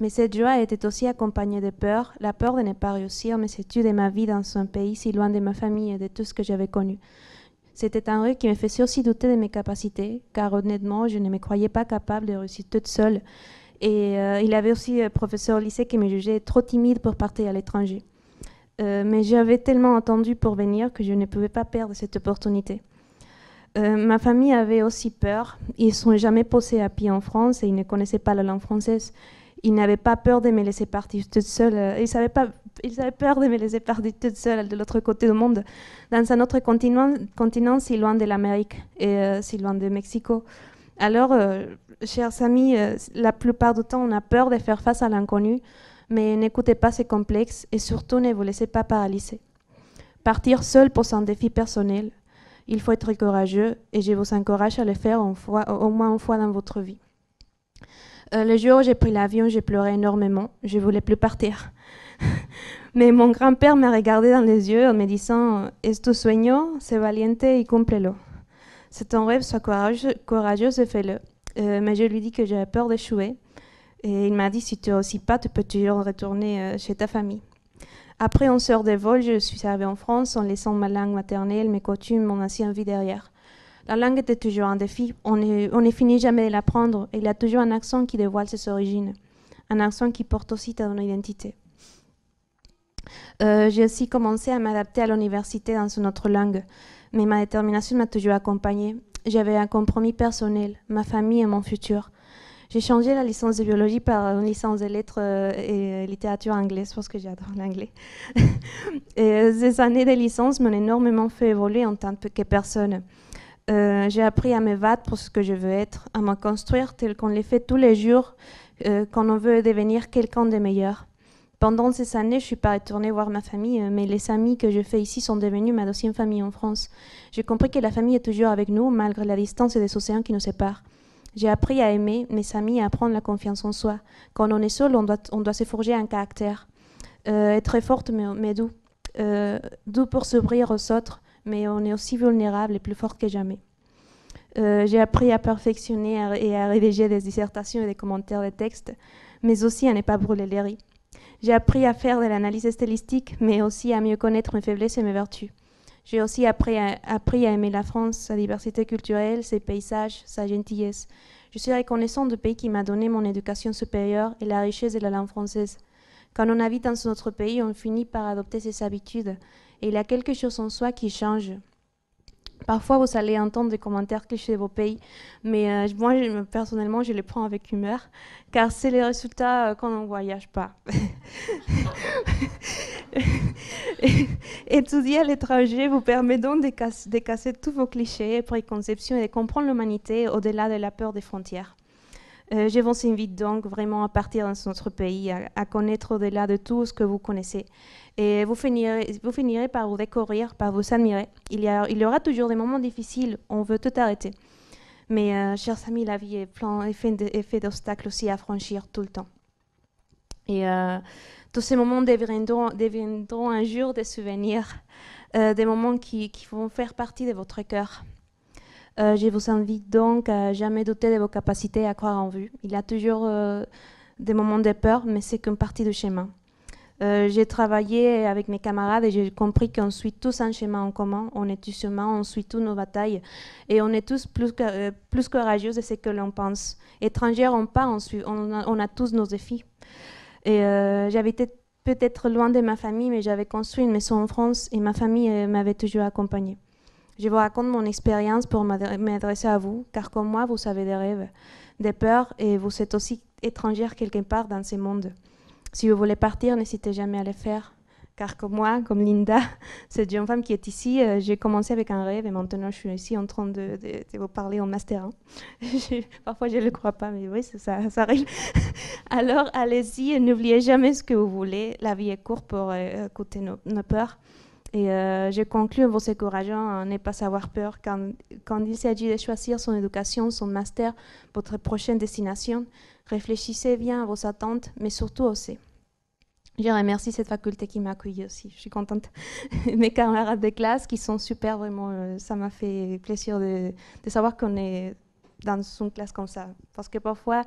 Speaker 7: Mais cette joie était aussi accompagnée de peur, la peur de ne pas réussir mes études et ma vie dans un pays si loin de ma famille et de tout ce que j'avais connu. C'était un rêve qui me faisait aussi douter de mes capacités, car honnêtement, je ne me croyais pas capable de réussir toute seule. Et euh, il avait aussi un professeur au lycée qui me jugeait trop timide pour partir à l'étranger. Euh, mais j'avais tellement entendu pour venir que je ne pouvais pas perdre cette opportunité. Euh, ma famille avait aussi peur. Ils ne sont jamais posés à pied en France et ils ne connaissaient pas la langue française. Ils n'avaient pas peur de me laisser partir toute seule. Pas ils avaient peur de me laisser partir toute seule de l'autre côté du monde, dans un autre continent, si loin de l'Amérique et euh, si loin de Mexico. Alors, euh, chers amis, euh, la plupart du temps, on a peur de faire face à l'inconnu, mais n'écoutez pas ces complexes et surtout ne vous laissez pas paralyser. Partir seul pour un défi personnel, il faut être courageux et je vous encourage à le faire au moins une fois dans votre vie. Le jour où j'ai pris l'avion, j'ai pleuré énormément. Je voulais plus partir. Mais mon grand-père m'a regardé dans les yeux en me disant Es tu sueño, c'est valiente y cúmplelo. C'est ton rêve, sois courageux, et fais-le. Euh, mais je lui dis que j'avais peur d'échouer. Et il m'a dit Si tu réussis pas, tu peux toujours retourner euh, chez ta famille. Après 11 heures de vol, je suis arrivée en France en laissant ma langue maternelle, mes coutumes, mon ancienne vie derrière. La langue était toujours un défi. On ne finit jamais de l'apprendre. Il y a toujours un accent qui dévoile ses origines. Un accent qui porte aussi ton identité. Euh, j'ai aussi commencé à m'adapter à l'université dans une autre langue, mais ma détermination m'a toujours accompagnée. J'avais un compromis personnel, ma famille et mon futur. J'ai changé la licence de biologie par une licence de lettres euh, et littérature anglaise parce que j'adore l'anglais. et ces années de licence m'ont énormément fait évoluer en tant que personne. Euh, j'ai appris à me battre pour ce que je veux être, à me construire tel qu'on le fait tous les jours euh, quand on veut devenir quelqu'un de meilleur. Pendant ces années, je suis pas retournée voir ma famille, euh, mais les amis que je fais ici sont devenus ma deuxième famille en France. J'ai compris que la famille est toujours avec nous, malgré la distance et les océans qui nous séparent. J'ai appris à aimer mes amis et à prendre la confiance en soi. Quand on est seul, on doit, se forger un caractère. Euh, être forte, mais, mais doux. Euh, doux pour s'ouvrir aux autres, mais on est aussi vulnérable et plus fort que jamais. Euh, j'ai appris à perfectionner et à rédiger des dissertations et des commentaires de textes, mais aussi à ne pas brûler les riz. J'ai appris à faire de l'analyse stylistique, mais aussi à mieux connaître mes faiblesses et mes vertus. J'ai aussi appris à, aimer la France, sa diversité culturelle, ses paysages, sa gentillesse. Je suis reconnaissante du pays qui m'a donné mon éducation supérieure et la richesse de la langue française. Quand on habite dans notre pays, on finit par adopter ses habitudes et il y a quelque chose en soi qui change. Parfois, vous allez entendre des commentaires clichés de vos pays, mais euh, moi, personnellement, je les prends avec humeur, car c'est les résultats euh, quand on ne voyage pas. Étudier à l'étranger vous permet donc de, casse, de, casser tous vos clichés, préconceptions et de comprendre l'humanité au-delà de la peur des frontières. Euh, je vous invite donc vraiment à partir dans notre pays, à, connaître au-delà de tout ce que vous connaissez. Et vous finirez, par vous découvrir, par vous admirer. Il y, aura toujours des moments difficiles, on veut tout arrêter. Mais, euh, chers amis, la vie est plein fait d'obstacles aussi à franchir tout le temps. Et euh, tous ces moments deviendront, un jour des souvenirs, des moments qui, qui, vont faire partie de votre cœur. Euh, je vous invite donc à jamais douter de vos capacités à croire en vue. Il y a toujours des moments de peur, mais c'est qu'une partie du chemin. j'ai travaillé avec mes camarades et j'ai compris qu'on suit tous un chemin en commun, on est tous humains, on suit tous nos batailles et on est tous plus, plus courageux de ce que l'on pense. Étrangers ou pas, on, on, on a tous nos défis. Et euh, j'habitais peut-être loin de ma famille, mais j'avais construit une maison en France et ma famille euh, m'avait toujours accompagnée. Je vous raconte mon expérience pour m'adresser à vous, car comme moi, vous avez des rêves, des peurs, et vous êtes aussi étrangère quelque part dans ce monde. Si vous voulez partir, n'hésitez jamais à le faire car comme moi, comme Linda, cette jeune femme qui est ici, euh, j'ai commencé avec un rêve et maintenant je suis ici en train de, vous parler en master parfois je ne le crois pas, mais oui, ça, ça arrive. Alors allez-y n'oubliez jamais ce que vous voulez. La vie est courte pour euh, écouter nos, peurs. Et euh, je conclue en vous encourageant à ne pas avoir peur quand, il s'agit de choisir son éducation, son master, votre prochaine destination. Réfléchissez bien à vos attentes, mais surtout osez. Je remercie cette faculté qui m'a accueilli aussi. Je suis contente. Mes camarades de classe qui sont super, vraiment, euh, ça m'a fait plaisir de, savoir qu'on est dans une classe comme ça. Parce que parfois,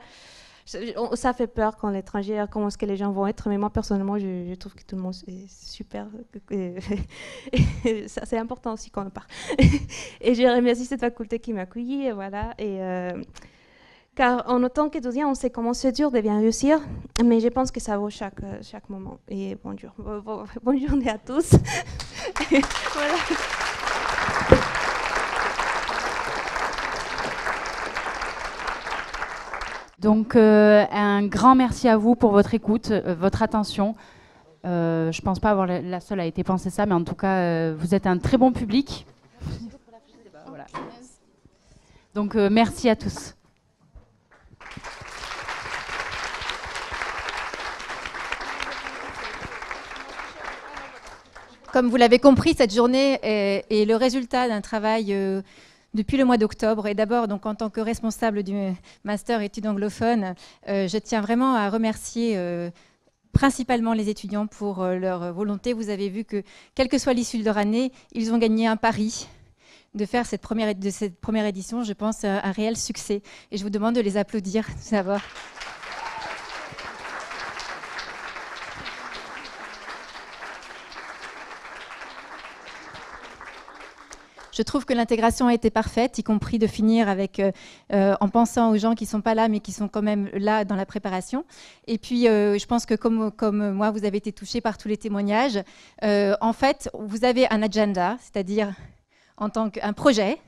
Speaker 7: ça fait peur quand l'étranger, comment est-ce que les gens vont être. Mais moi, personnellement, je, trouve que tout le monde est super. c'est important aussi quand on part. et je remercie cette faculté qui m'a accueilli. Et voilà. Et. Euh, car en autant qu'étudiant, on sait comment c'est dur de bien réussir, mais je pense que ça vaut chaque, euh, chaque moment. Et bonjour, bonne journée à tous.
Speaker 2: Donc euh, un grand merci à vous pour votre écoute, euh, votre attention. je ne pense pas avoir la, seule à été pensée ça, mais en tout cas, vous êtes un très bon public. Donc merci à tous.
Speaker 13: Comme vous l'avez compris, cette journée est, le résultat d'un travail euh, depuis le mois d'octobre. Et d'abord, en tant que responsable du master études anglophones, euh, je tiens vraiment à remercier euh, principalement les étudiants pour leur volonté. Vous avez vu que, quelle que soit l'issue de leur année, ils ont gagné un pari de faire cette première, de cette première édition, je pense, un, réel succès. Et je vous demande de les applaudir d'abord. Je trouve que l'intégration a été parfaite, y compris de finir avec, euh, euh, en pensant aux gens qui ne sont pas là, mais qui sont quand même là dans la préparation. Et puis, euh, je pense que comme, comme moi, vous avez été touché par tous les témoignages. en fait, vous avez un agenda, c'est-à-dire en tant qu'un projet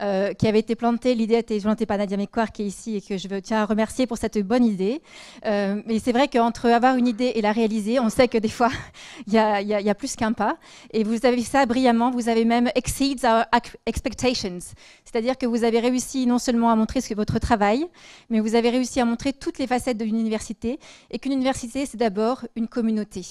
Speaker 13: euh, qui avait été planté. L'idée a été plantée par Nadia Mekwar qui est ici et que je tiens à remercier pour cette bonne idée. Euh, mais c'est vrai qu'entre avoir une idée et la réaliser, on sait que des fois, il y, a plus qu'un pas. Et vous avez ça brillamment. Vous avez même exceeds our expectations. C'est-à-dire que vous avez réussi non seulement à montrer ce que votre travail, mais vous avez réussi à montrer toutes les facettes d'une université. Et qu'une université, c'est d'abord une communauté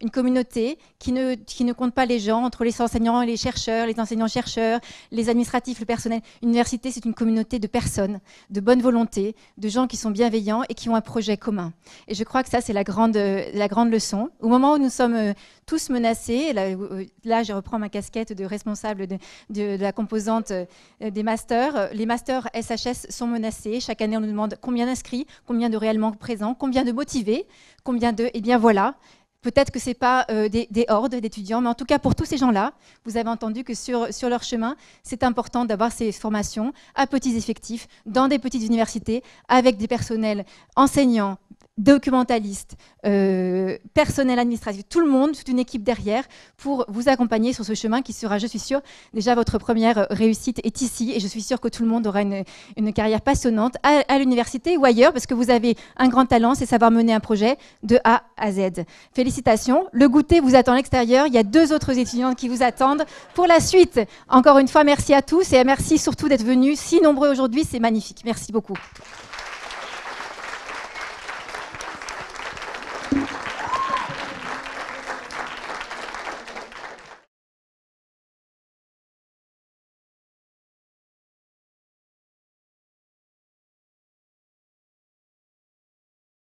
Speaker 13: une communauté qui ne, qui ne compte pas les gens, entre les enseignants et les chercheurs, les enseignants-chercheurs, les administratifs, le personnel. Une université, c'est une communauté de personnes, de bonne volonté, de gens qui sont bienveillants et qui ont un projet commun. Et je crois que ça, c'est la grande, la grande leçon. Au moment où nous sommes euh, tous menacés, là, euh, là je reprends ma casquette de responsable de, de, la composante euh, des masters, les masters SHS sont menacés. Chaque année, on nous demande combien d'inscrits, combien de réellement présents, combien de motivés, combien de... Eh bien voilà, Peut-être que ce n'est pas euh, des, hordes d'étudiants, mais en tout cas, pour tous ces gens-là, vous avez entendu que sur, sur leur chemin, c'est important d'avoir ces formations à petits effectifs, dans des petites universités, avec des personnels enseignants, documentalistes, euh, personnel administratif, tout le monde, toute une équipe derrière pour vous accompagner sur ce chemin qui sera, je suis sûre, déjà votre première réussite est ici et je suis sûre que tout le monde aura une, une carrière passionnante à, à l'université ou ailleurs parce que vous avez un grand talent, c'est savoir mener un projet de A à Z. Félicitations. Le goûter vous attend à l'extérieur. Il y a deux autres étudiantes qui vous attendent pour la suite. Encore une fois, merci à tous et merci surtout d'être venus si nombreux aujourd'hui. C'est magnifique. Merci beaucoup.